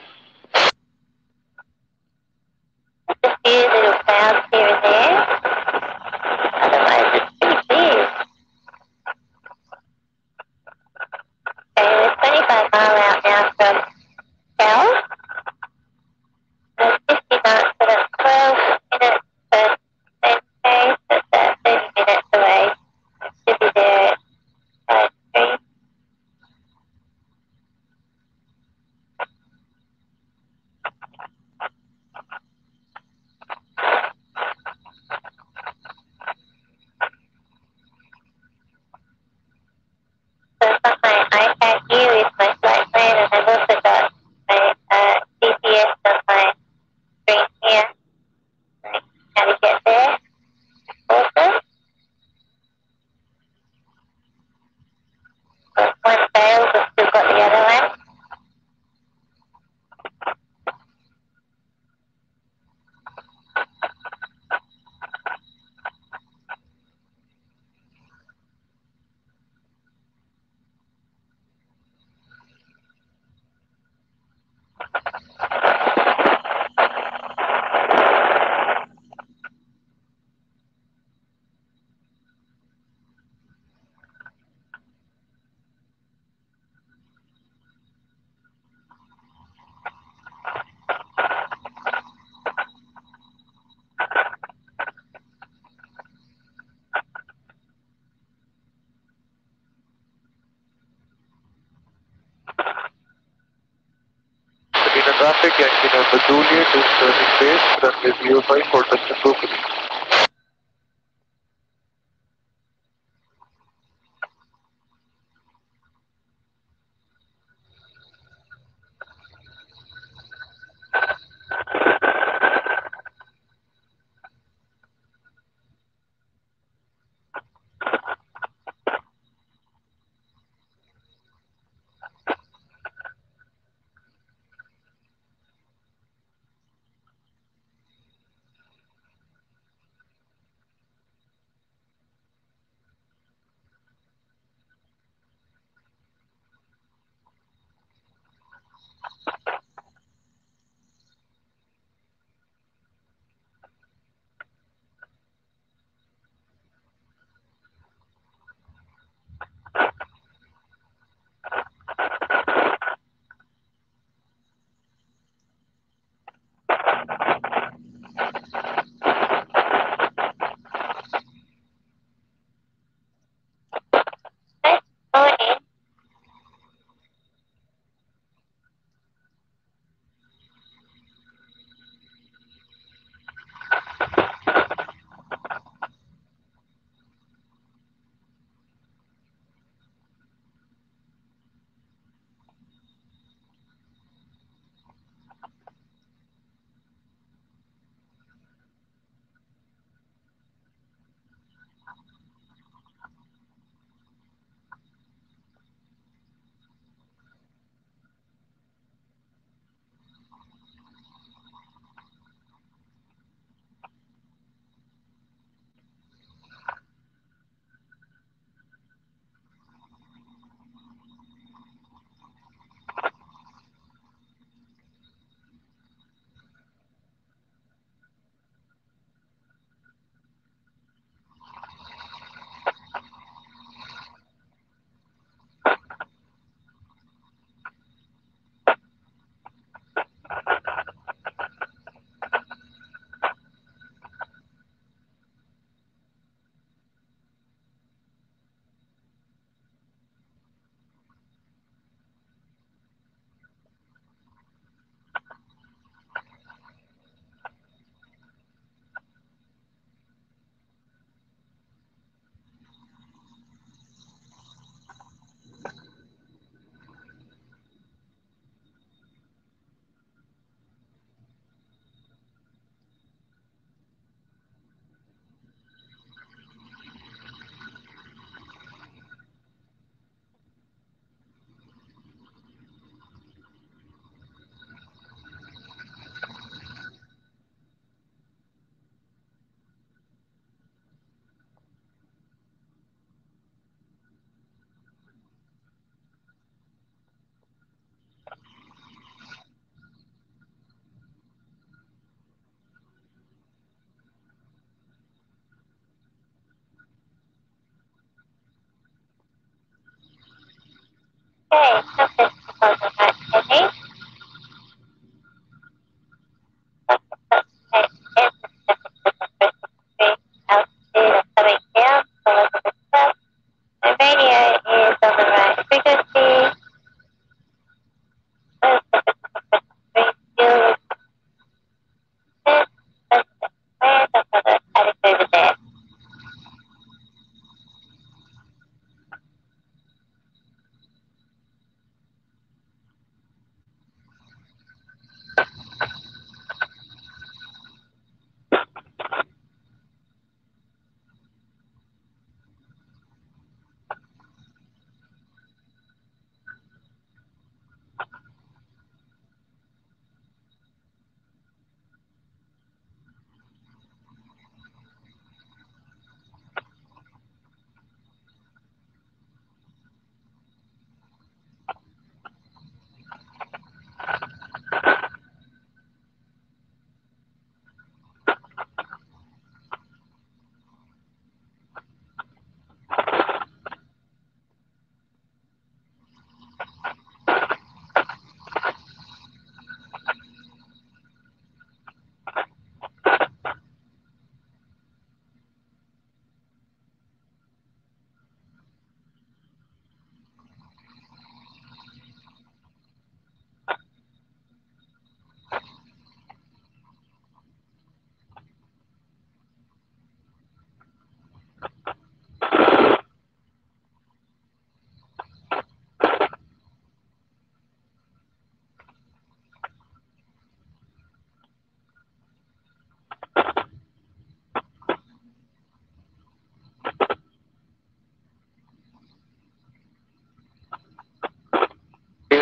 Okay, Southwest proposal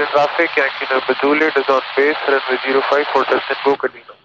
Air traffic, Yankee number Juliet is on base, runway 05 for descent go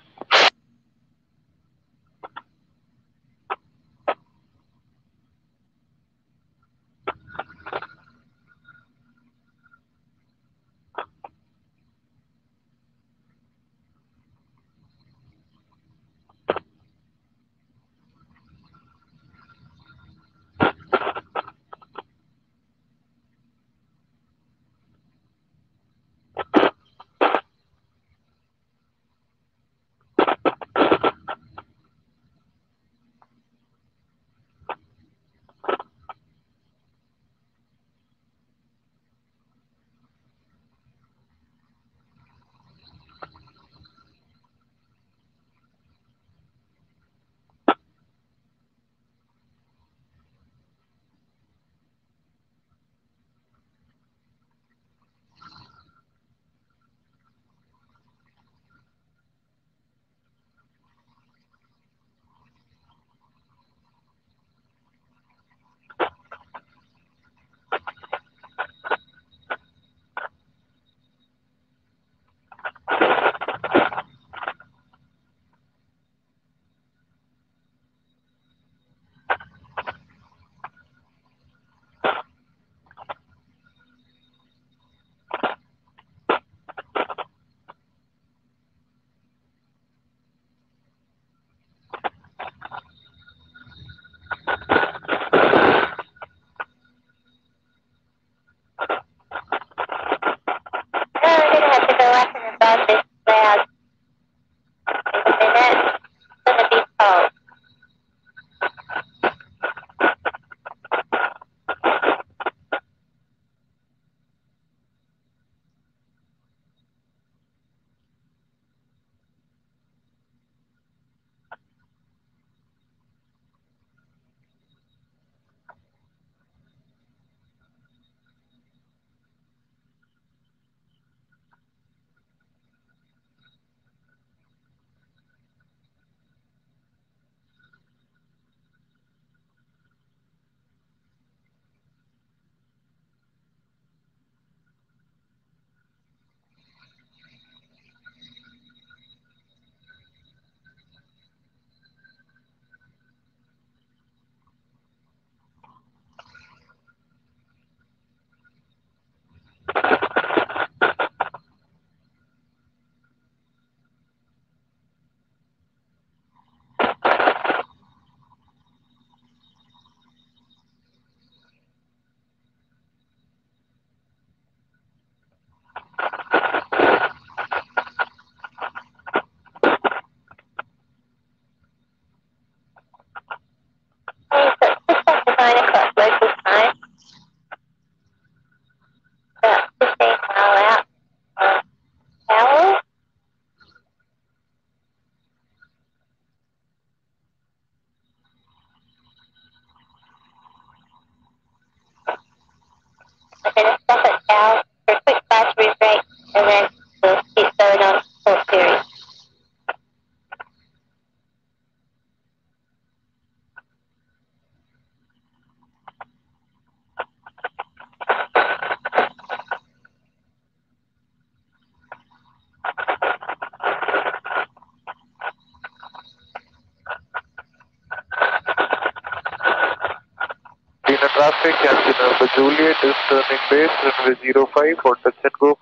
9 o'clock. Zero five. for touch and go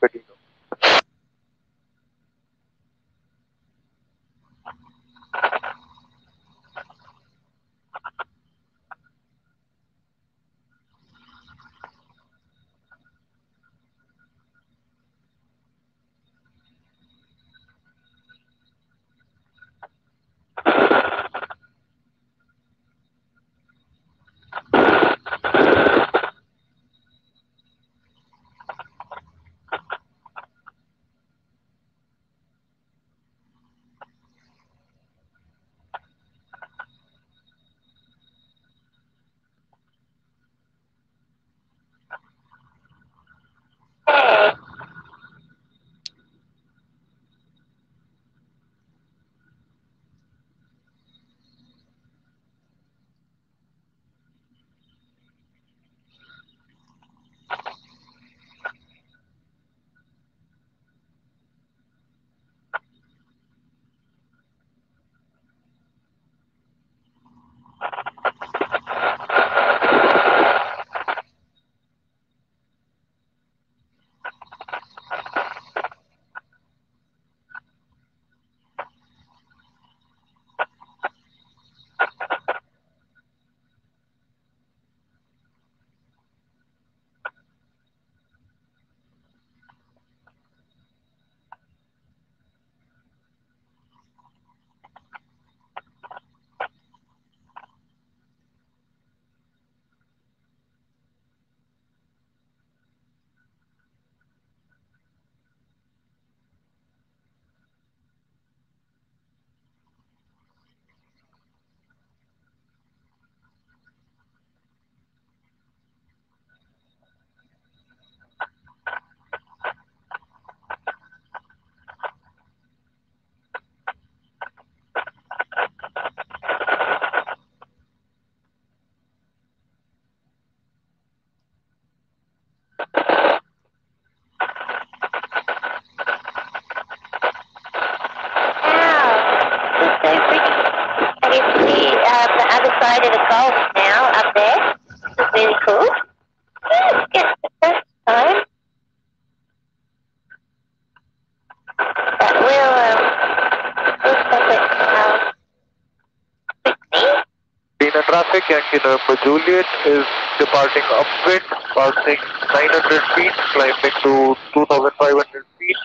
departing upwind, passing 900 feet, climbing to 2500 feet,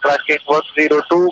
tracking 102,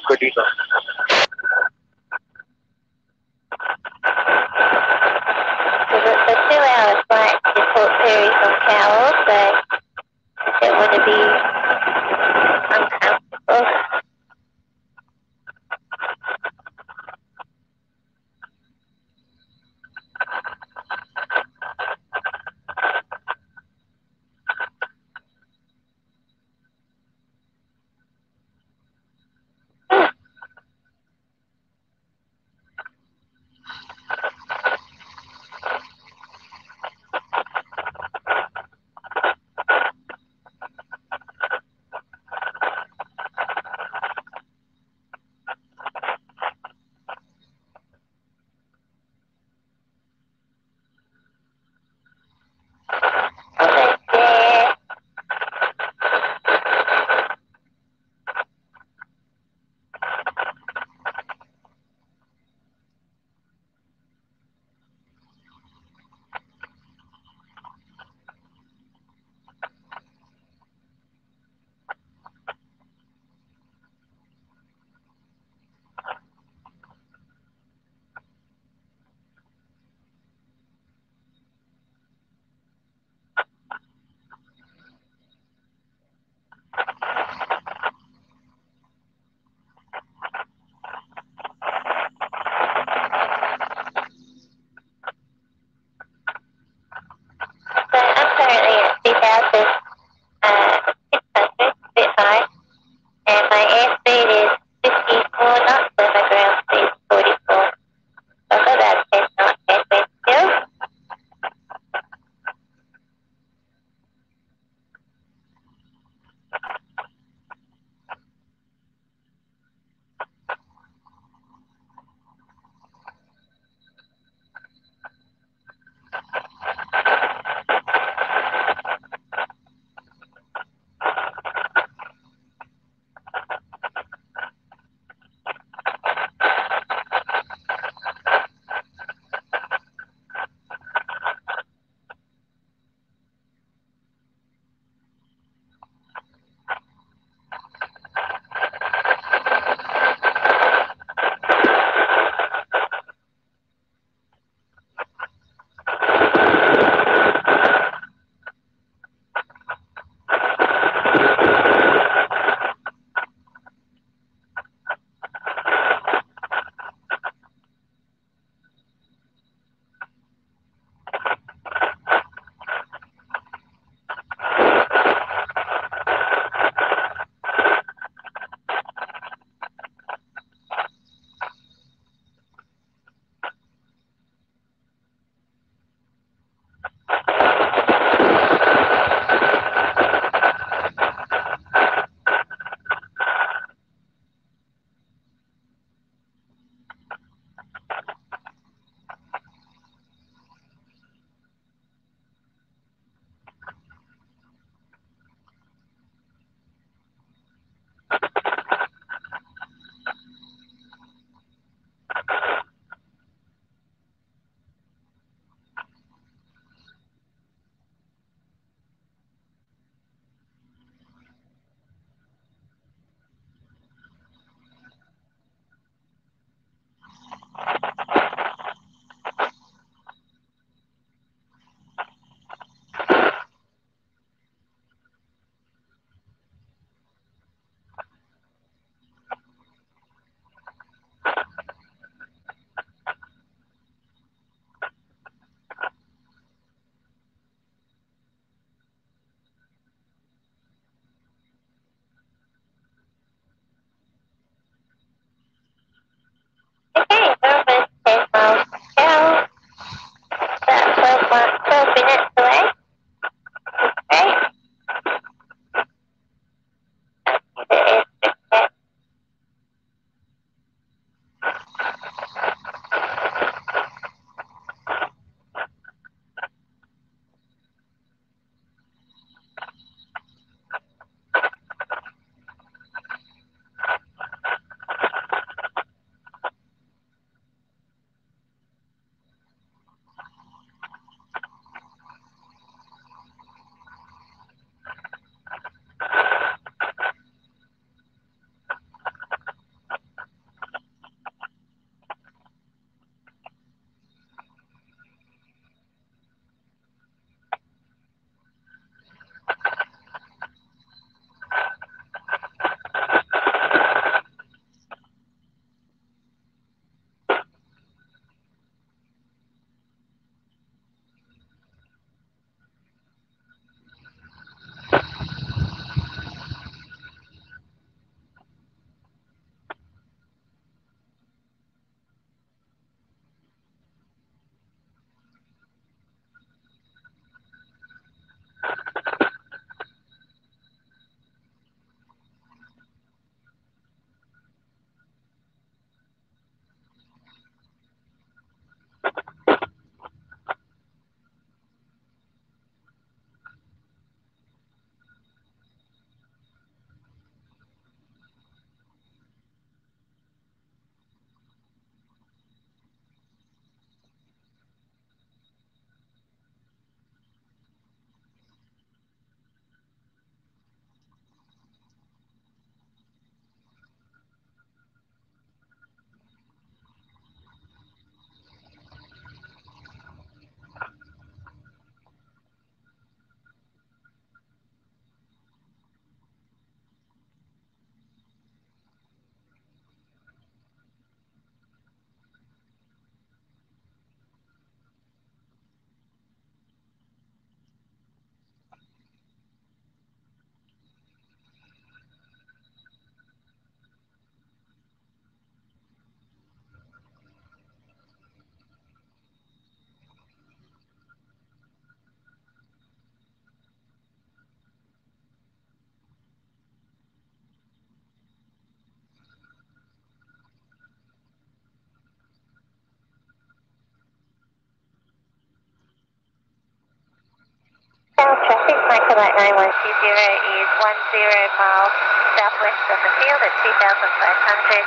Quebec is 10 miles southwest of the field at 2500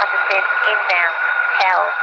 on the inbound, Cowles.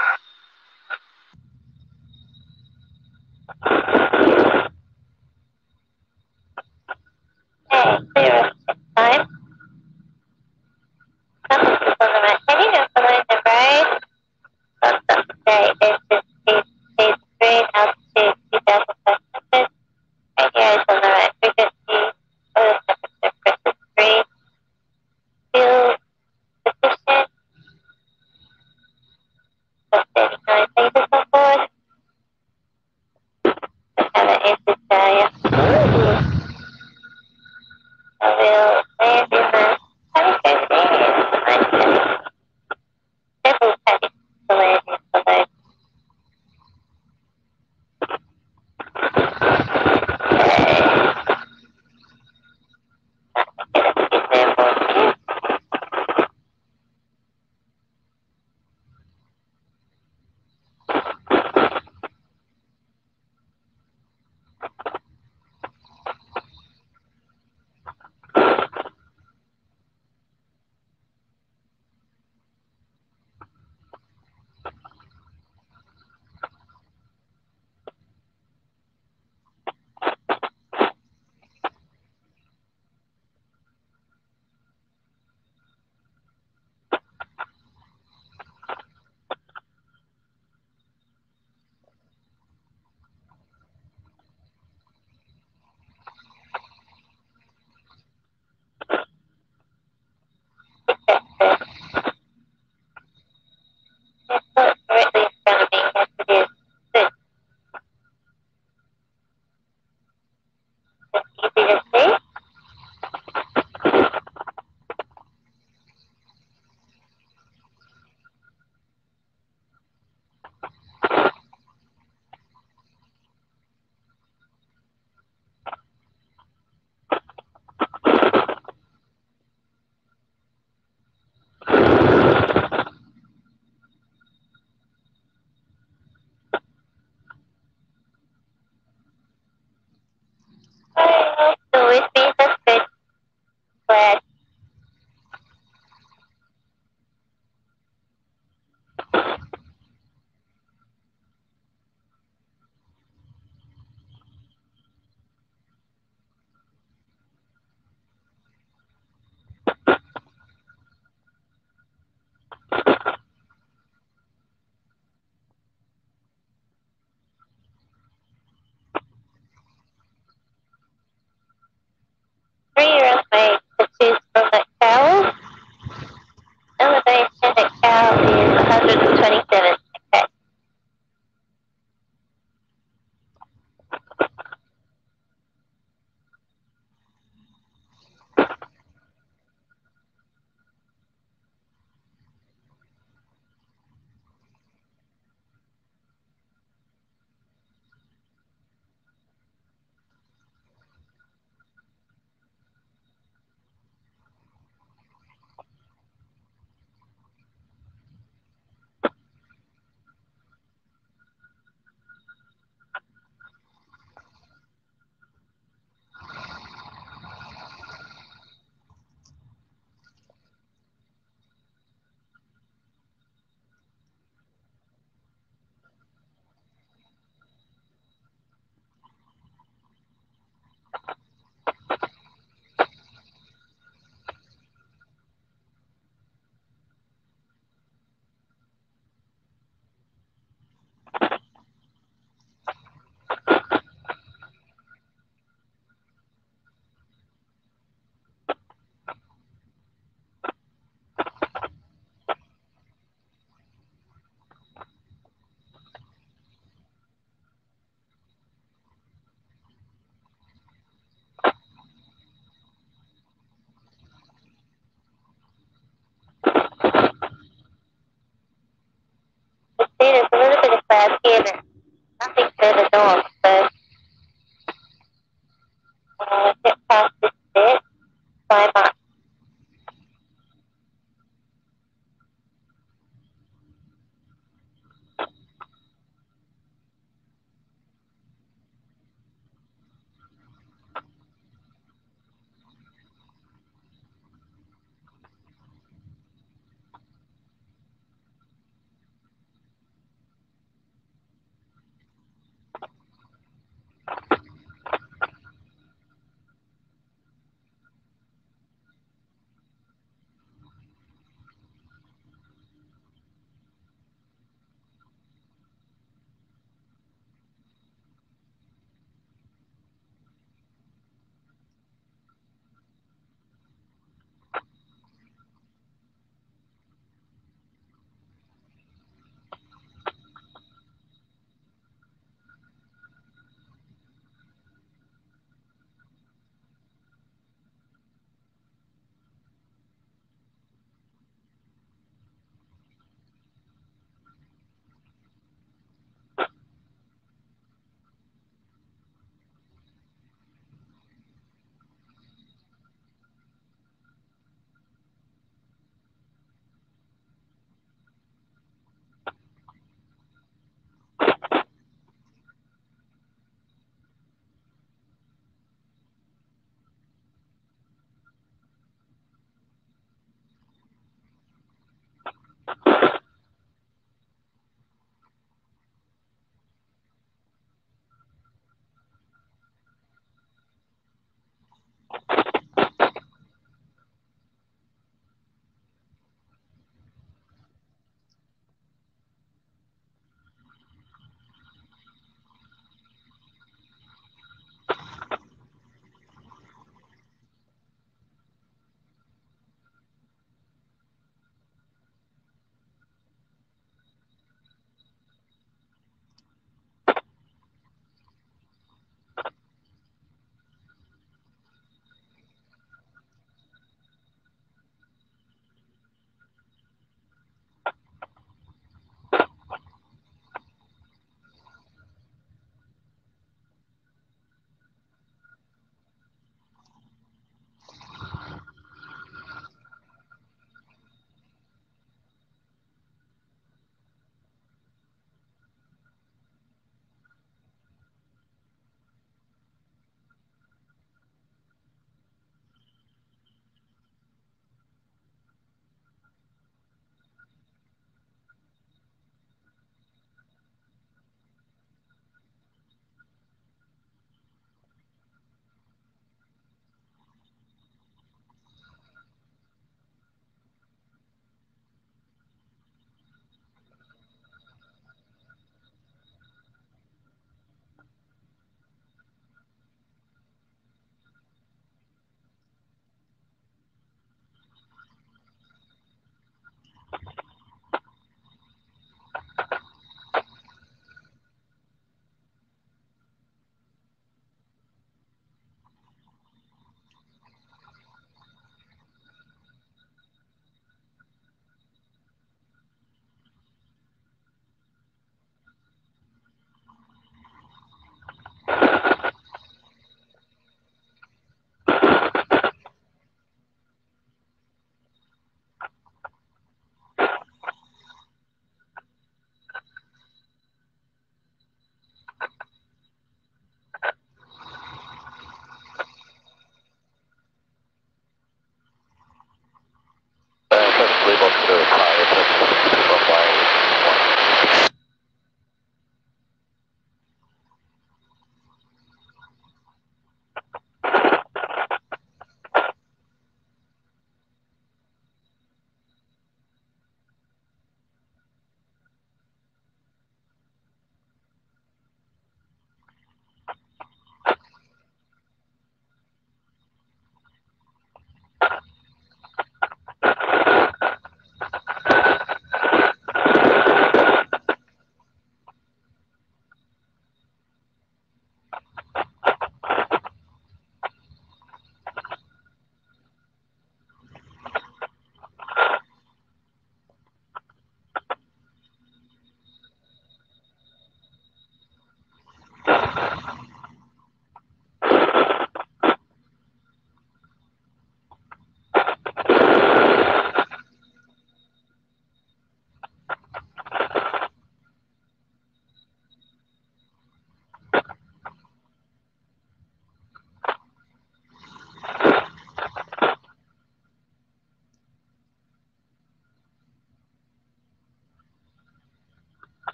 bad given.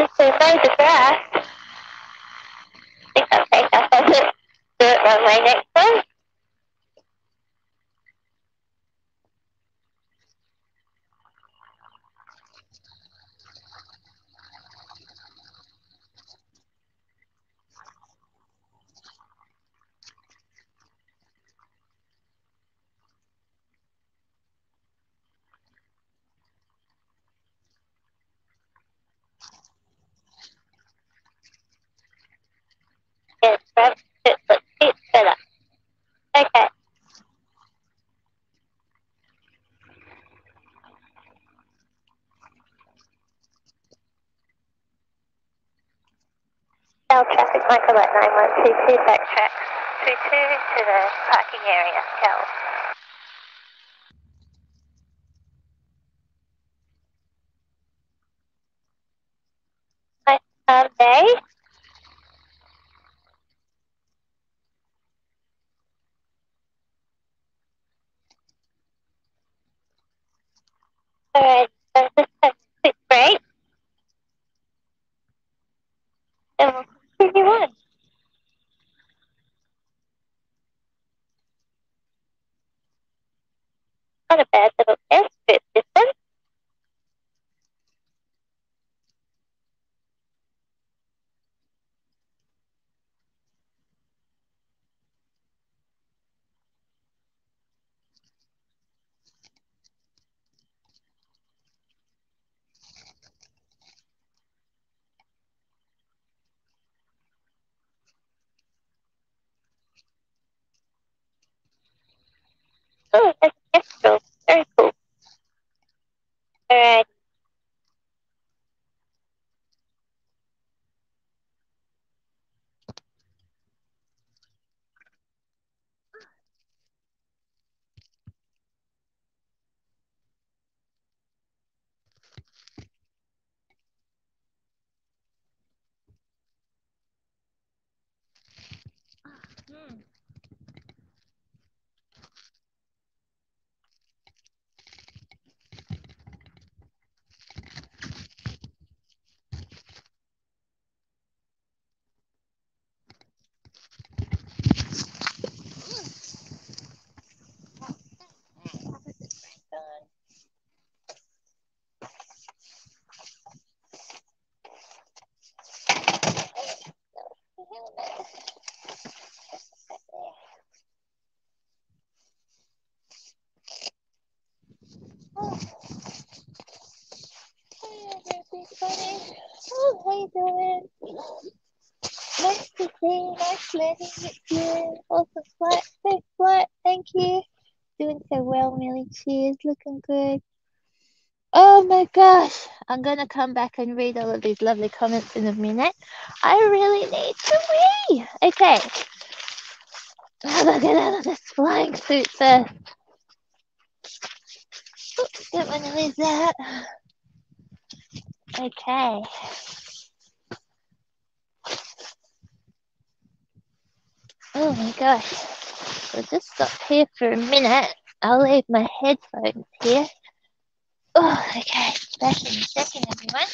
Since we mowed the grass. I think I'll take off on it. Do it runway next Oh, that's extra. Very cool. Alright. Oh, how you doing? Nice to see you. Awesome flight. Safe flight. Thank you. Doing so well, Milly. Cheers. Looking good. Oh my gosh. I'm going to come back and read all of these lovely comments in a minute. I really need to wee. Okay. I gotta get out of this flying suit first. Oops, don't want to lose that. Okay. Oh my gosh. We'll just stop here for a minute. I'll leave my headphones here. Oh, okay. Back in a second, everyone.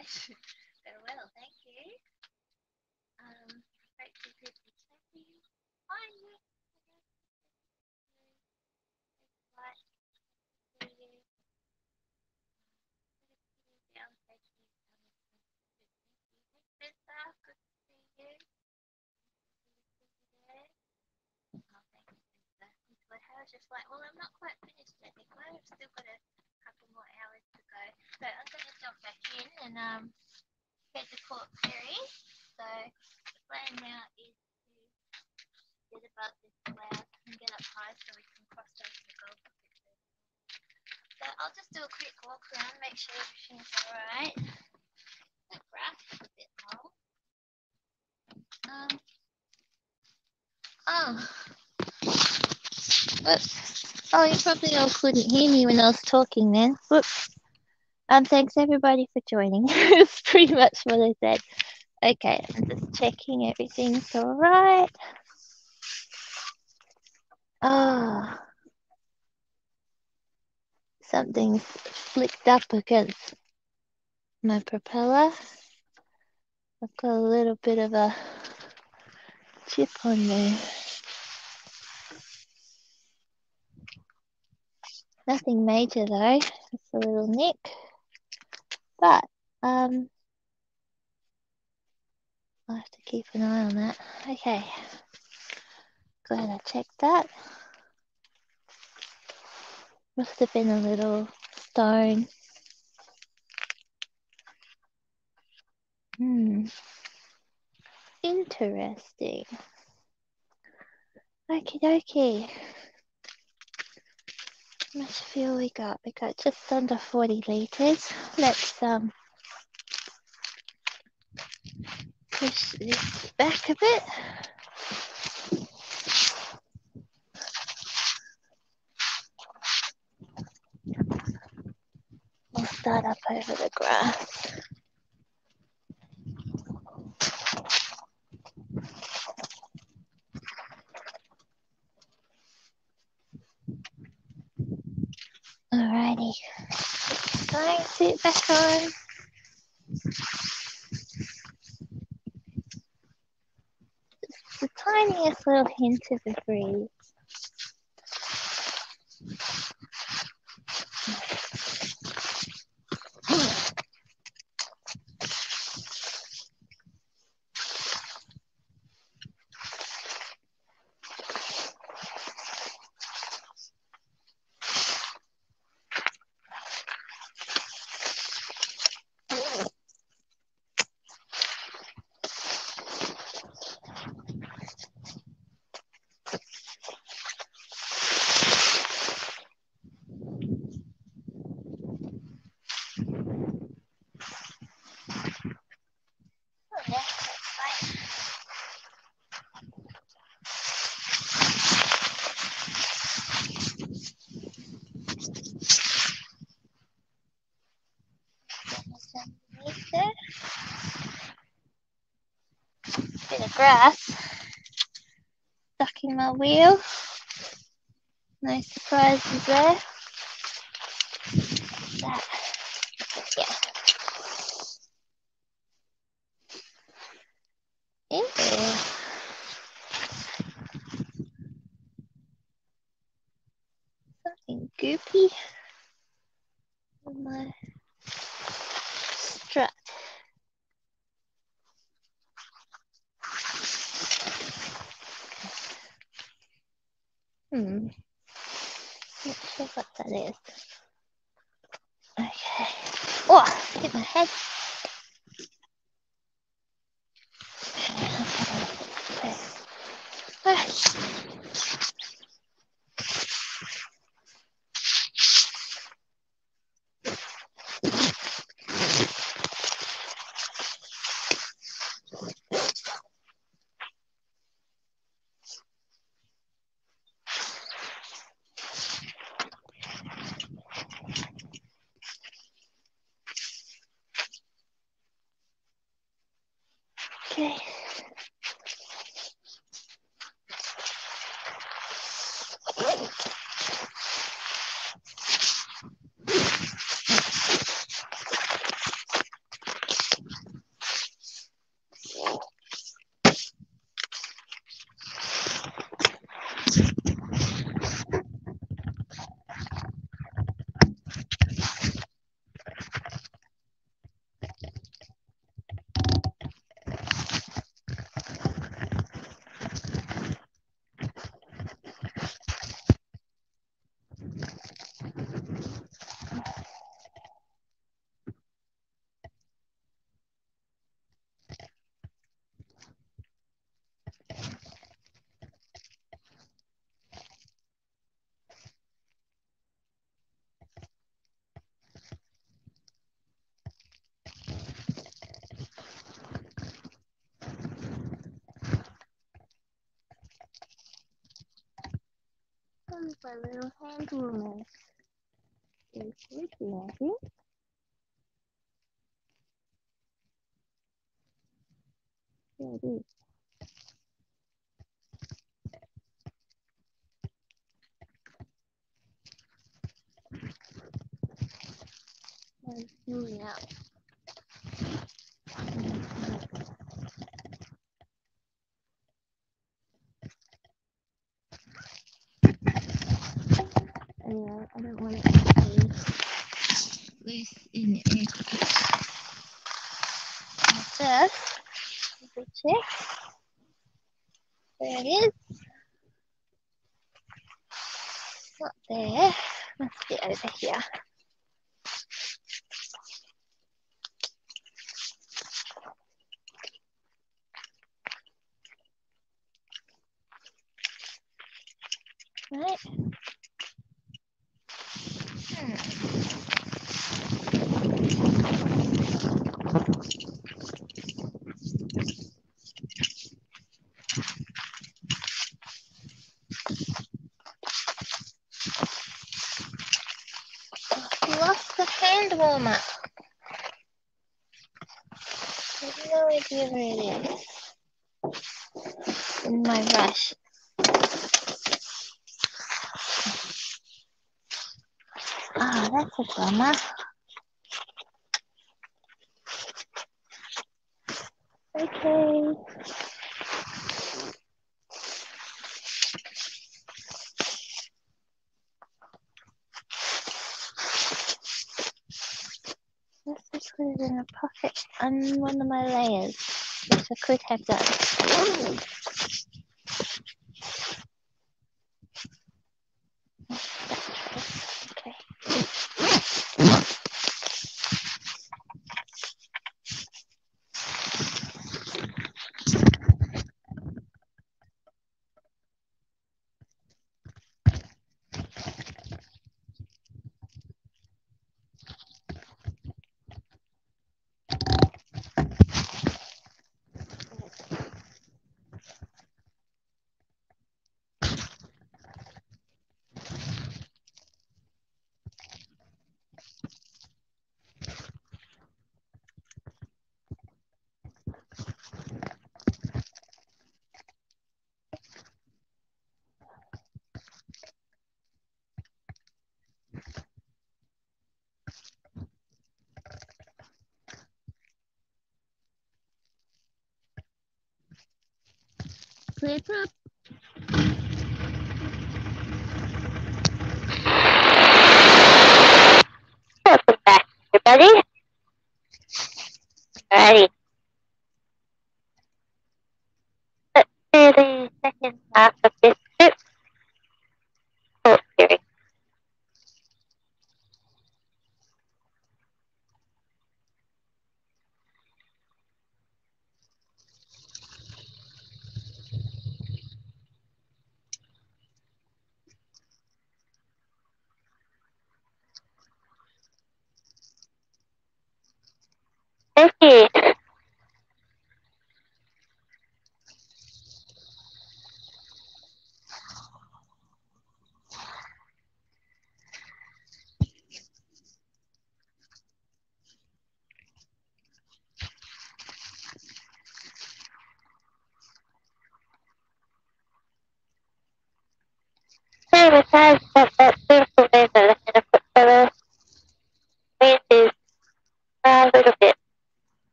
Very well, thank you. Um, great to be chatting. Hi. Nicola Harris just like, well, I'm not quite finished yet, Nicola. I've still got a couple more hours to go. So I'm going to jump back in and um, head to Port Pirie. So the plan now is to get above this cloud and get up high so we can cross over the further. So I'll just do a quick walk around, make sure everything's alright. That graph is a bit long. Um, oh. Whoops. Oh, you probably all couldn't hear me when I was talking then. Whoops. Um, thanks everybody for joining. It's pretty much what I said. Okay, I'm just checking everything's all right. Oh, something's flicked up against my propeller. I've got a little bit of a chip on there. Nothing major though, just a little nick. But um I'll have to keep an eye on that. Okay. Glad I checked that. Must have been a little stone. Hmm. Interesting. Okie dokie. How much fuel we got? We got just under 40 litres. Let's um push this back a bit. We'll start up over the grass. Alrighty. Going sit back on. The tiniest little hint of a breeze. Oh, yeah, that's fine. Almost underneath there. Stuck in my wheel. No surprises there. and women. Is it? warm up. I have no idea where it is. In my rush. Ah, oh, that's a bummer. Okay. on one of my layers, which I could have done.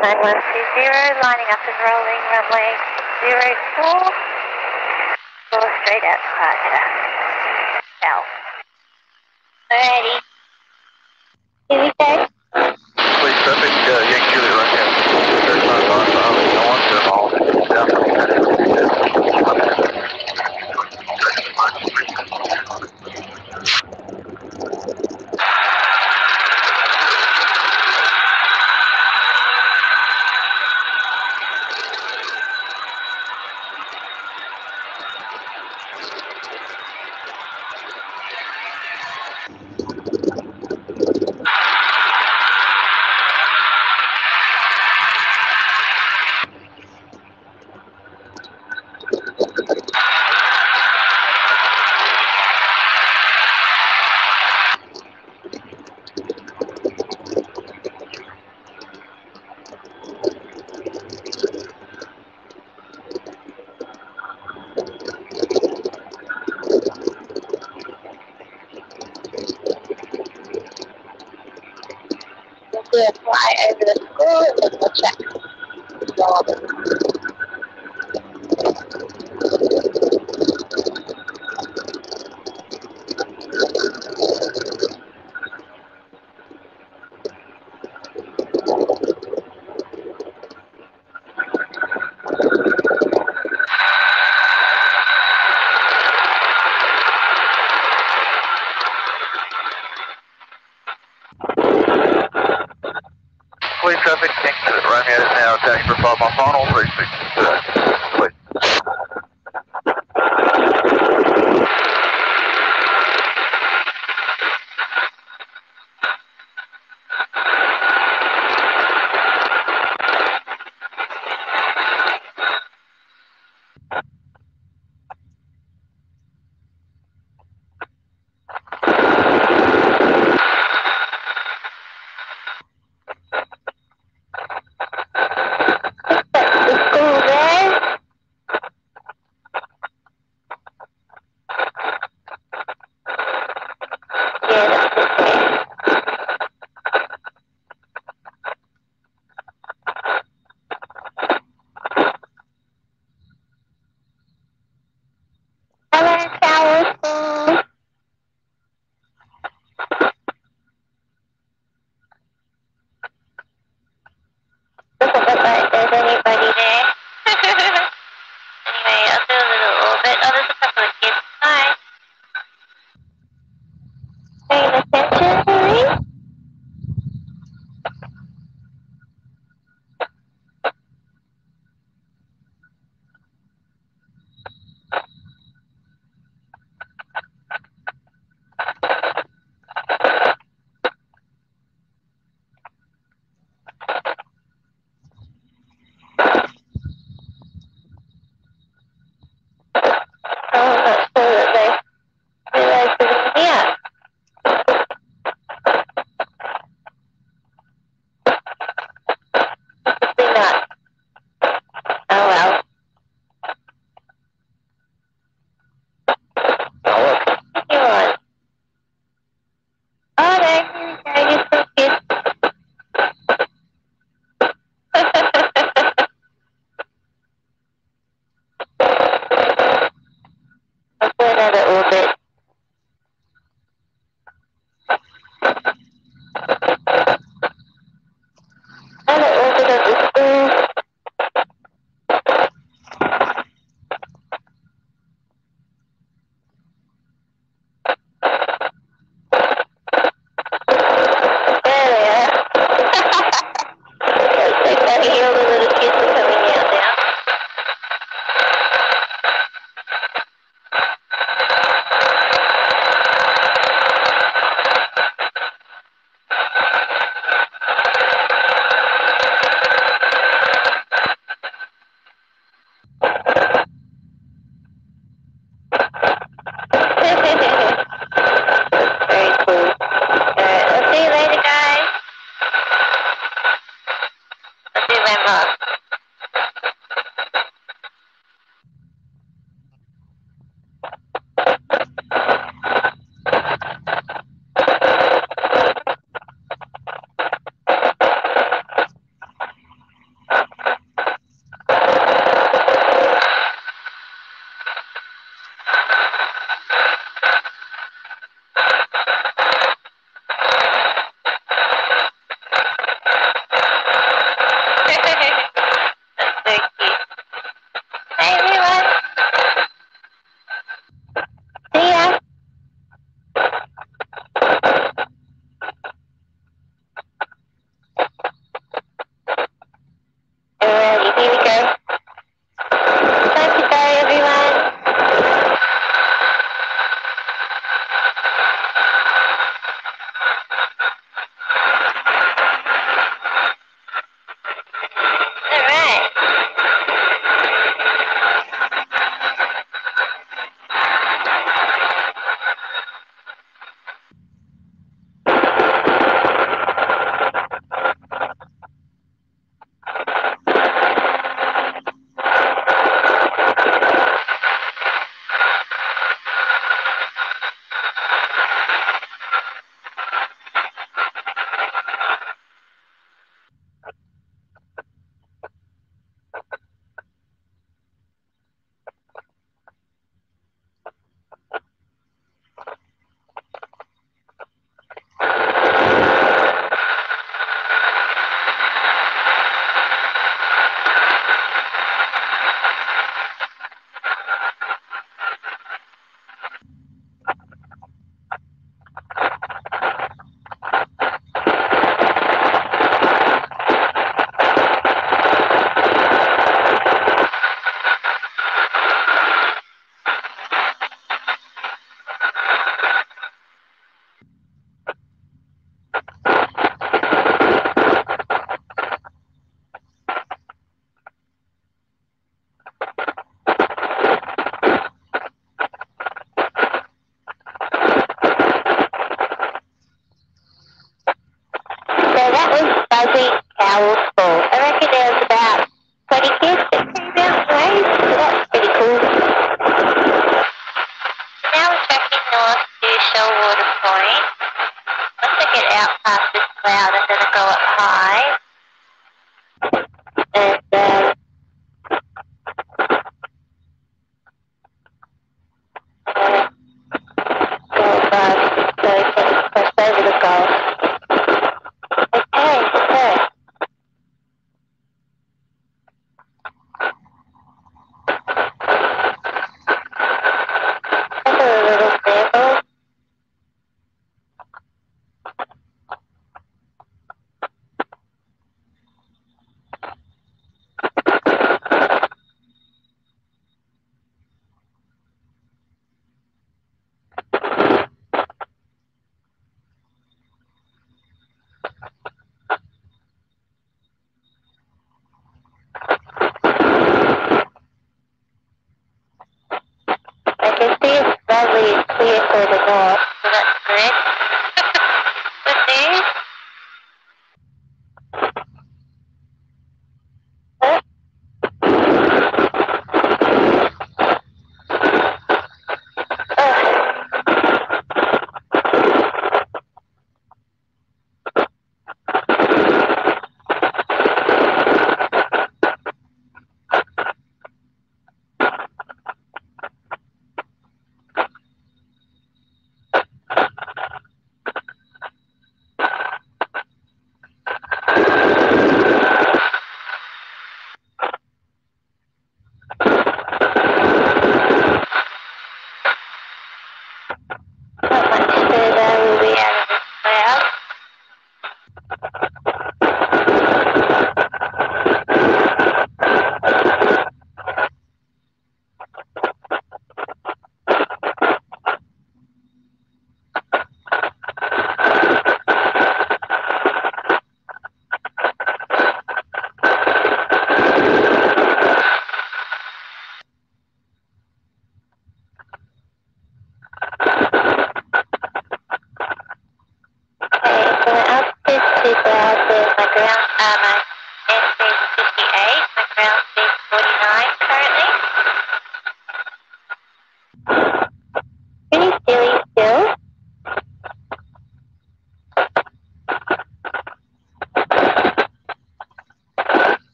9120, lining up and rolling runway 04. Go straight out to Archer.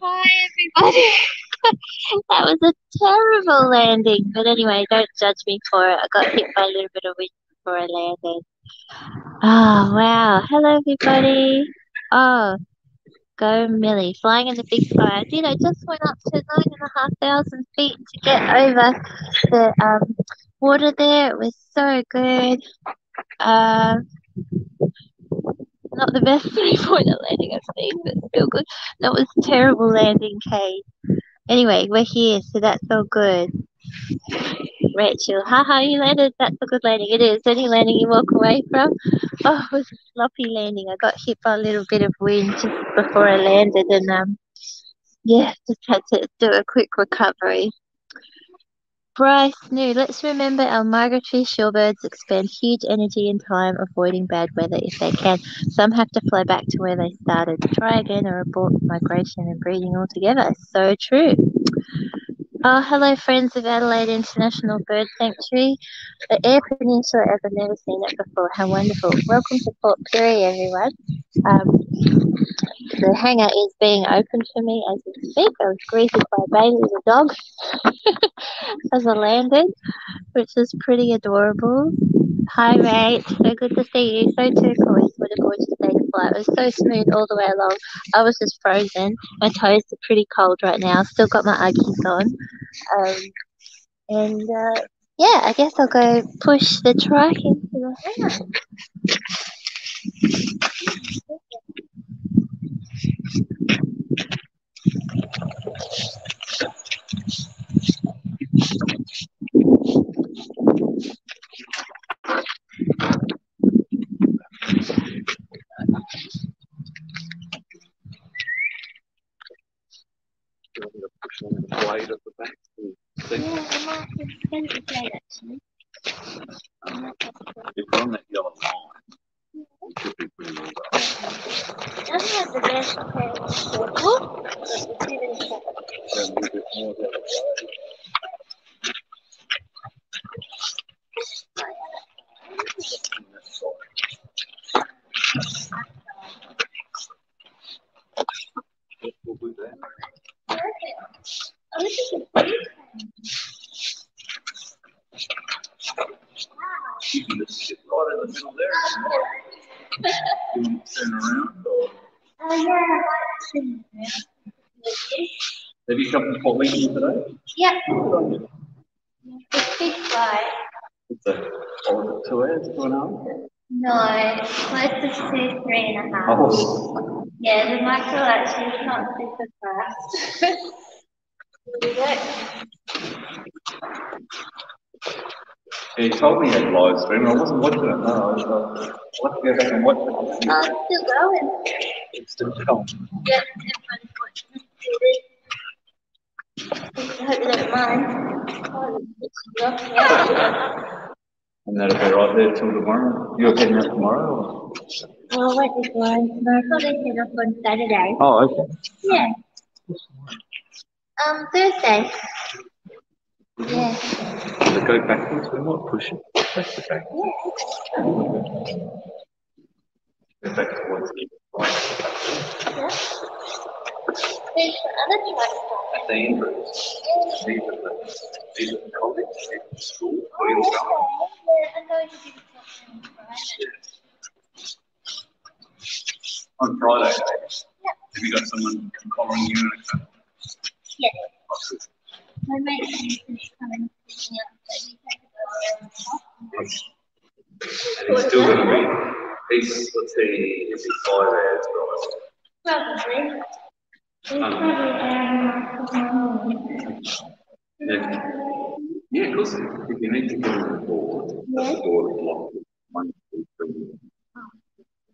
Hi, everybody. that was a terrible landing. But anyway, don't judge me for it. I got hit by a little bit of wind before I landed. Oh, wow. Hello, everybody. Oh, go Milly. Flying in the big sky. I did. I just went up to nine and a half thousand feet to get over the um, water there. It was so good. Um, not the best three pointer landing I've seen, but still good. That was terrible landing, Kate. Anyway, we're here, so that's all good. Rachel, haha, you landed. That's a good landing. It is. Any landing you walk away from. Oh, it was a sloppy landing. I got hit by a little bit of wind just before I landed, and um, yeah, just had to do a quick recovery. Bryce, new. Let's remember our migratory shorebirds expend huge energy and time avoiding bad weather if they can. Some have to fly back to where they started. Try again or abort migration and breeding altogether. So true. Oh, hello, friends of Adelaide International Bird Sanctuary. The Eyre Peninsula, I've never seen it before. How wonderful. Welcome to Port Pirie, everyone. Um, the hangar is being opened for me as we speak. I was greeted by Bailey the dog as I landed, which is pretty adorable. Hi, Rach. So good to see you. So turquoise. What a gorgeous day to fly. It was so smooth all the way along. I was just frozen. My toes are pretty cold right now. Still got my Uggies on. Um, and uh, yeah, I guess I'll go push the trike into the hangar. Push on the blade at the back. Yeah, I actually. we're on that yellow line, we should be pretty well done. doesn't have the best schedule, but it more that way. On that side. Yep, we'll do that. Oh, this is a pretty You can just sit right in the middle there. You want to turn around or Oh, yeah. You come to Port Lincoln today? Yep. It's big flight. It's a, two and a half? No, it's close to two, three and a half. Oh, Yeah, the micro actually is not super fast. yeah, you told me you had live stream. I wasn't watching it. No, I was, uh, I'll have to go back and watch it. Oh, it's still going. It's still going. Yep, everyone's watching. I hope you don't mind. Oh, it's rough, yeah. And that'll be right there till tomorrow. You're heading out tomorrow? Or? Well, I won't be flying tomorrow. Probably head off on Saturday. Oh, okay. Yeah. Um, Thursday. Yeah. So go backwards, we might push it. Push it back. Go back towards the right. Yeah. There's the other. At the school. I'm going to on Friday. Yeah. Have you got someone following you? Yeah. My mate is coming to me up, go around the he's still going to be, he's, let's see, be five hours? Probably. Um, Yeah. Yeah, of if you need to get on the board, that's the two, three.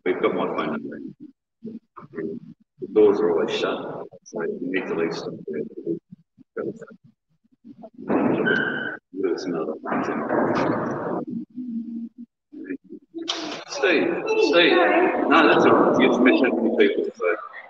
We've got my phone number. The doors are always shut, so you need to leave there. There's another one. Steve, Steve, no, that's all right. You've met so many people, so.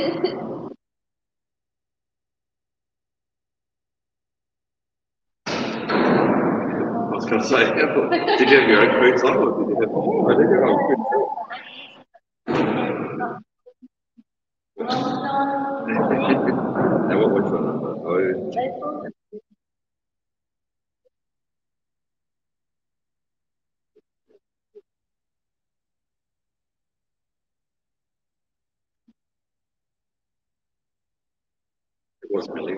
the papers? Come to meet you have your here? Maybe. That's so cute. Um, no, not today, but, um, I was going to say, did you have your own boots on or did you have, I did your own boots on. Now, what, which one? Oh, it was Milly.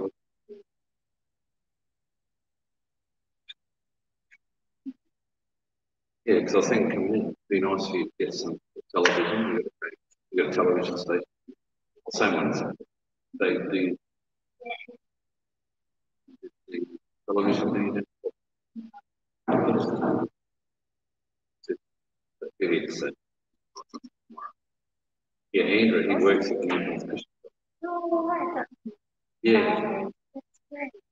Yeah, because I was thinking it'd be nice for you get some television. You got got a television station. Same ones. They the, the television do yeah, Andrew, he works at the National Fish. Yeah,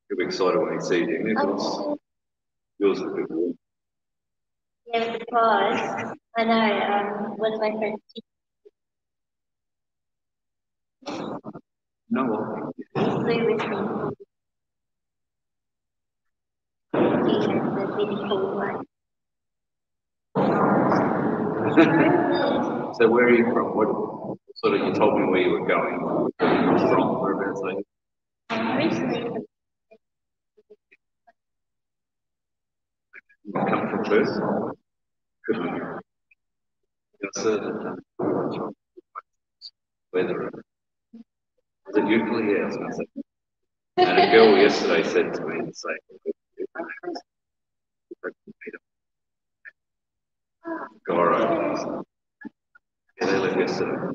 he'll be excited when he sees you. Nicholas. Yours is a bit warm. Yeah, because I know um, one of my friends No, well, flew with me. He has the really cool one. so where are you from? What sort of you told me where you were going? Where you were from? Whereabouts are you? I'm originally from You come from Perth? Good. Weather. Was it Euclid? Yeah, I. And a girl yesterday said to me the same. Goro. Yeah, they yesterday.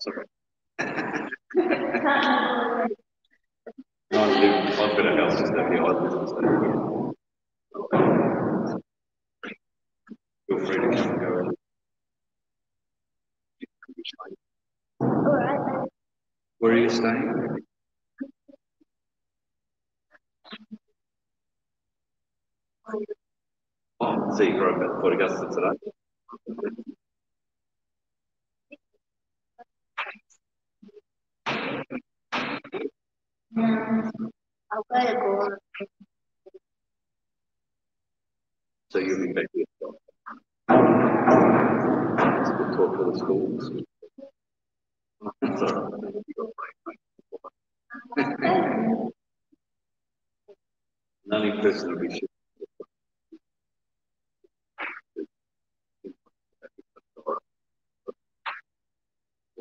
Sorry. I've a house just. Feel free to come and go. Alright, Where are you staying? So you up at Port Augusta today? I'll go. So you'll be back here. Let's talk to the schools. It's all right. A only person who'll be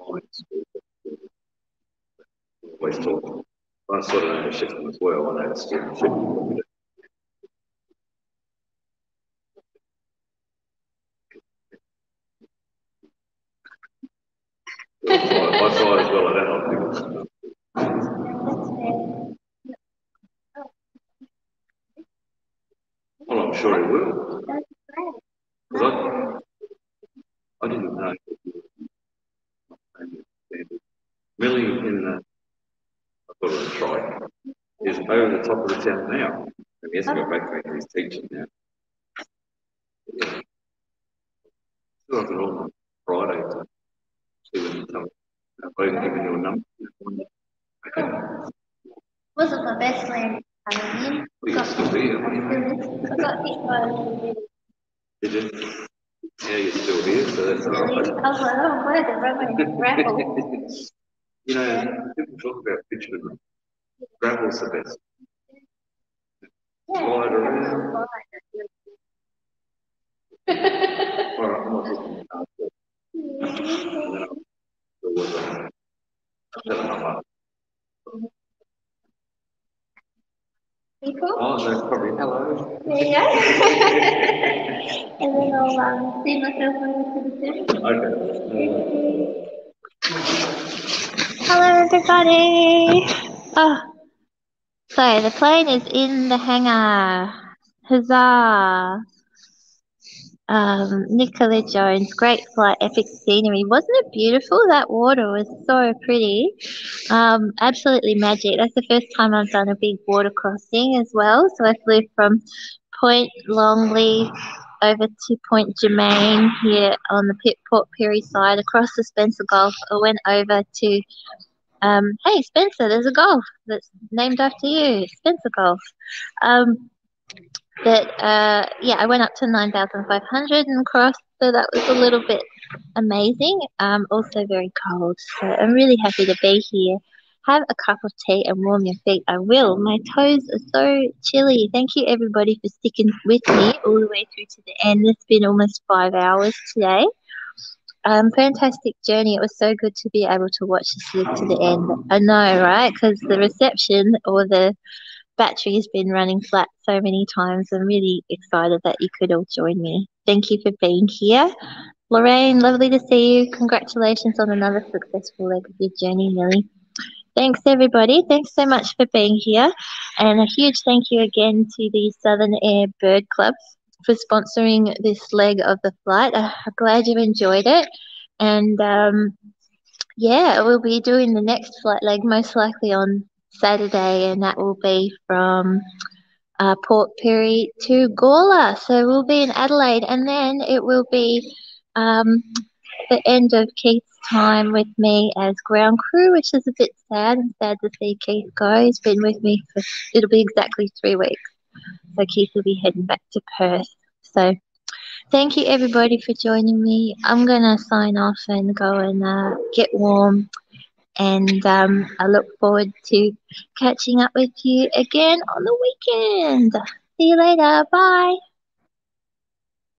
Always talk. I sort of system as well. I know the student should. I thought as well, I don't know. Well, I'm sure he will. That's I, I didn't know. You Really, in the, I thought it was is over the top of the town now. And he hasn't got back to he's teaching now. Yeah. Still have it on Friday to see when you. I've even given you a number. Okay. Wasn't my best coming in. Well, you're still here. I got hit by a little Did you? Yeah, you're still here, so that's all right. like, oh, where the rubber gravel? You know, people talk about bitumen. Gravel's the best. Slide around. All right, I'm not talking about that. No, there was a- I don't know. People. Oh, that's probably hello. There you go. and then I'll um, see myself to the. Okay. Hello, everybody. Oh, so the plane is in the hangar. Huzzah! Um, Nicola Jones, great flight, epic scenery. Wasn't it beautiful? That water was so pretty. Um, absolutely magic. That's the first time I've done a big water crossing as well. So I flew from Point Longley over to Point Germein here on the Pit Port Pirie side, across the Spencer Gulf. I went over to, um, hey Spencer, there's a golf that's named after you, Spencer Golf. Um, that uh, yeah, I went up to 9,500 and crossed, so that was a little bit amazing. Um, also very cold, so I'm really happy to be here. Have a cup of tea and warm your feet. I will. My toes are so chilly. Thank you everybody for sticking with me all the way through to the end. It's been almost five hours today. Um, fantastic journey. It was so good to be able to watch this live to the end. I know, right? Because the reception or the battery has been running flat so many times. I'm really excited that you could all join me. Thank you for being here. Lorraine, lovely to see you. Congratulations on another successful leg of your journey, Milly. Thanks, everybody. Thanks so much for being here. And a huge thank you again to the Southern Eyre Bird Club for sponsoring this leg of the flight. Uh, I'm glad you enjoyed it. And um, yeah, we'll be doing the next flight leg most likely on Saturday, and that will be from uh, Port Pirie to Gawler. So we'll be in Adelaide, and then it will be um, the end of Keith's time with me as ground crew, which is a bit sad. and sad to see Keith go. He's been with me for it'll be exactly three weeks. So Keith will be heading back to Perth. So thank you everybody for joining me. I'm gonna sign off and go and uh, get warm. And um, I look forward to catching up with you again on the weekend. See you later. Bye.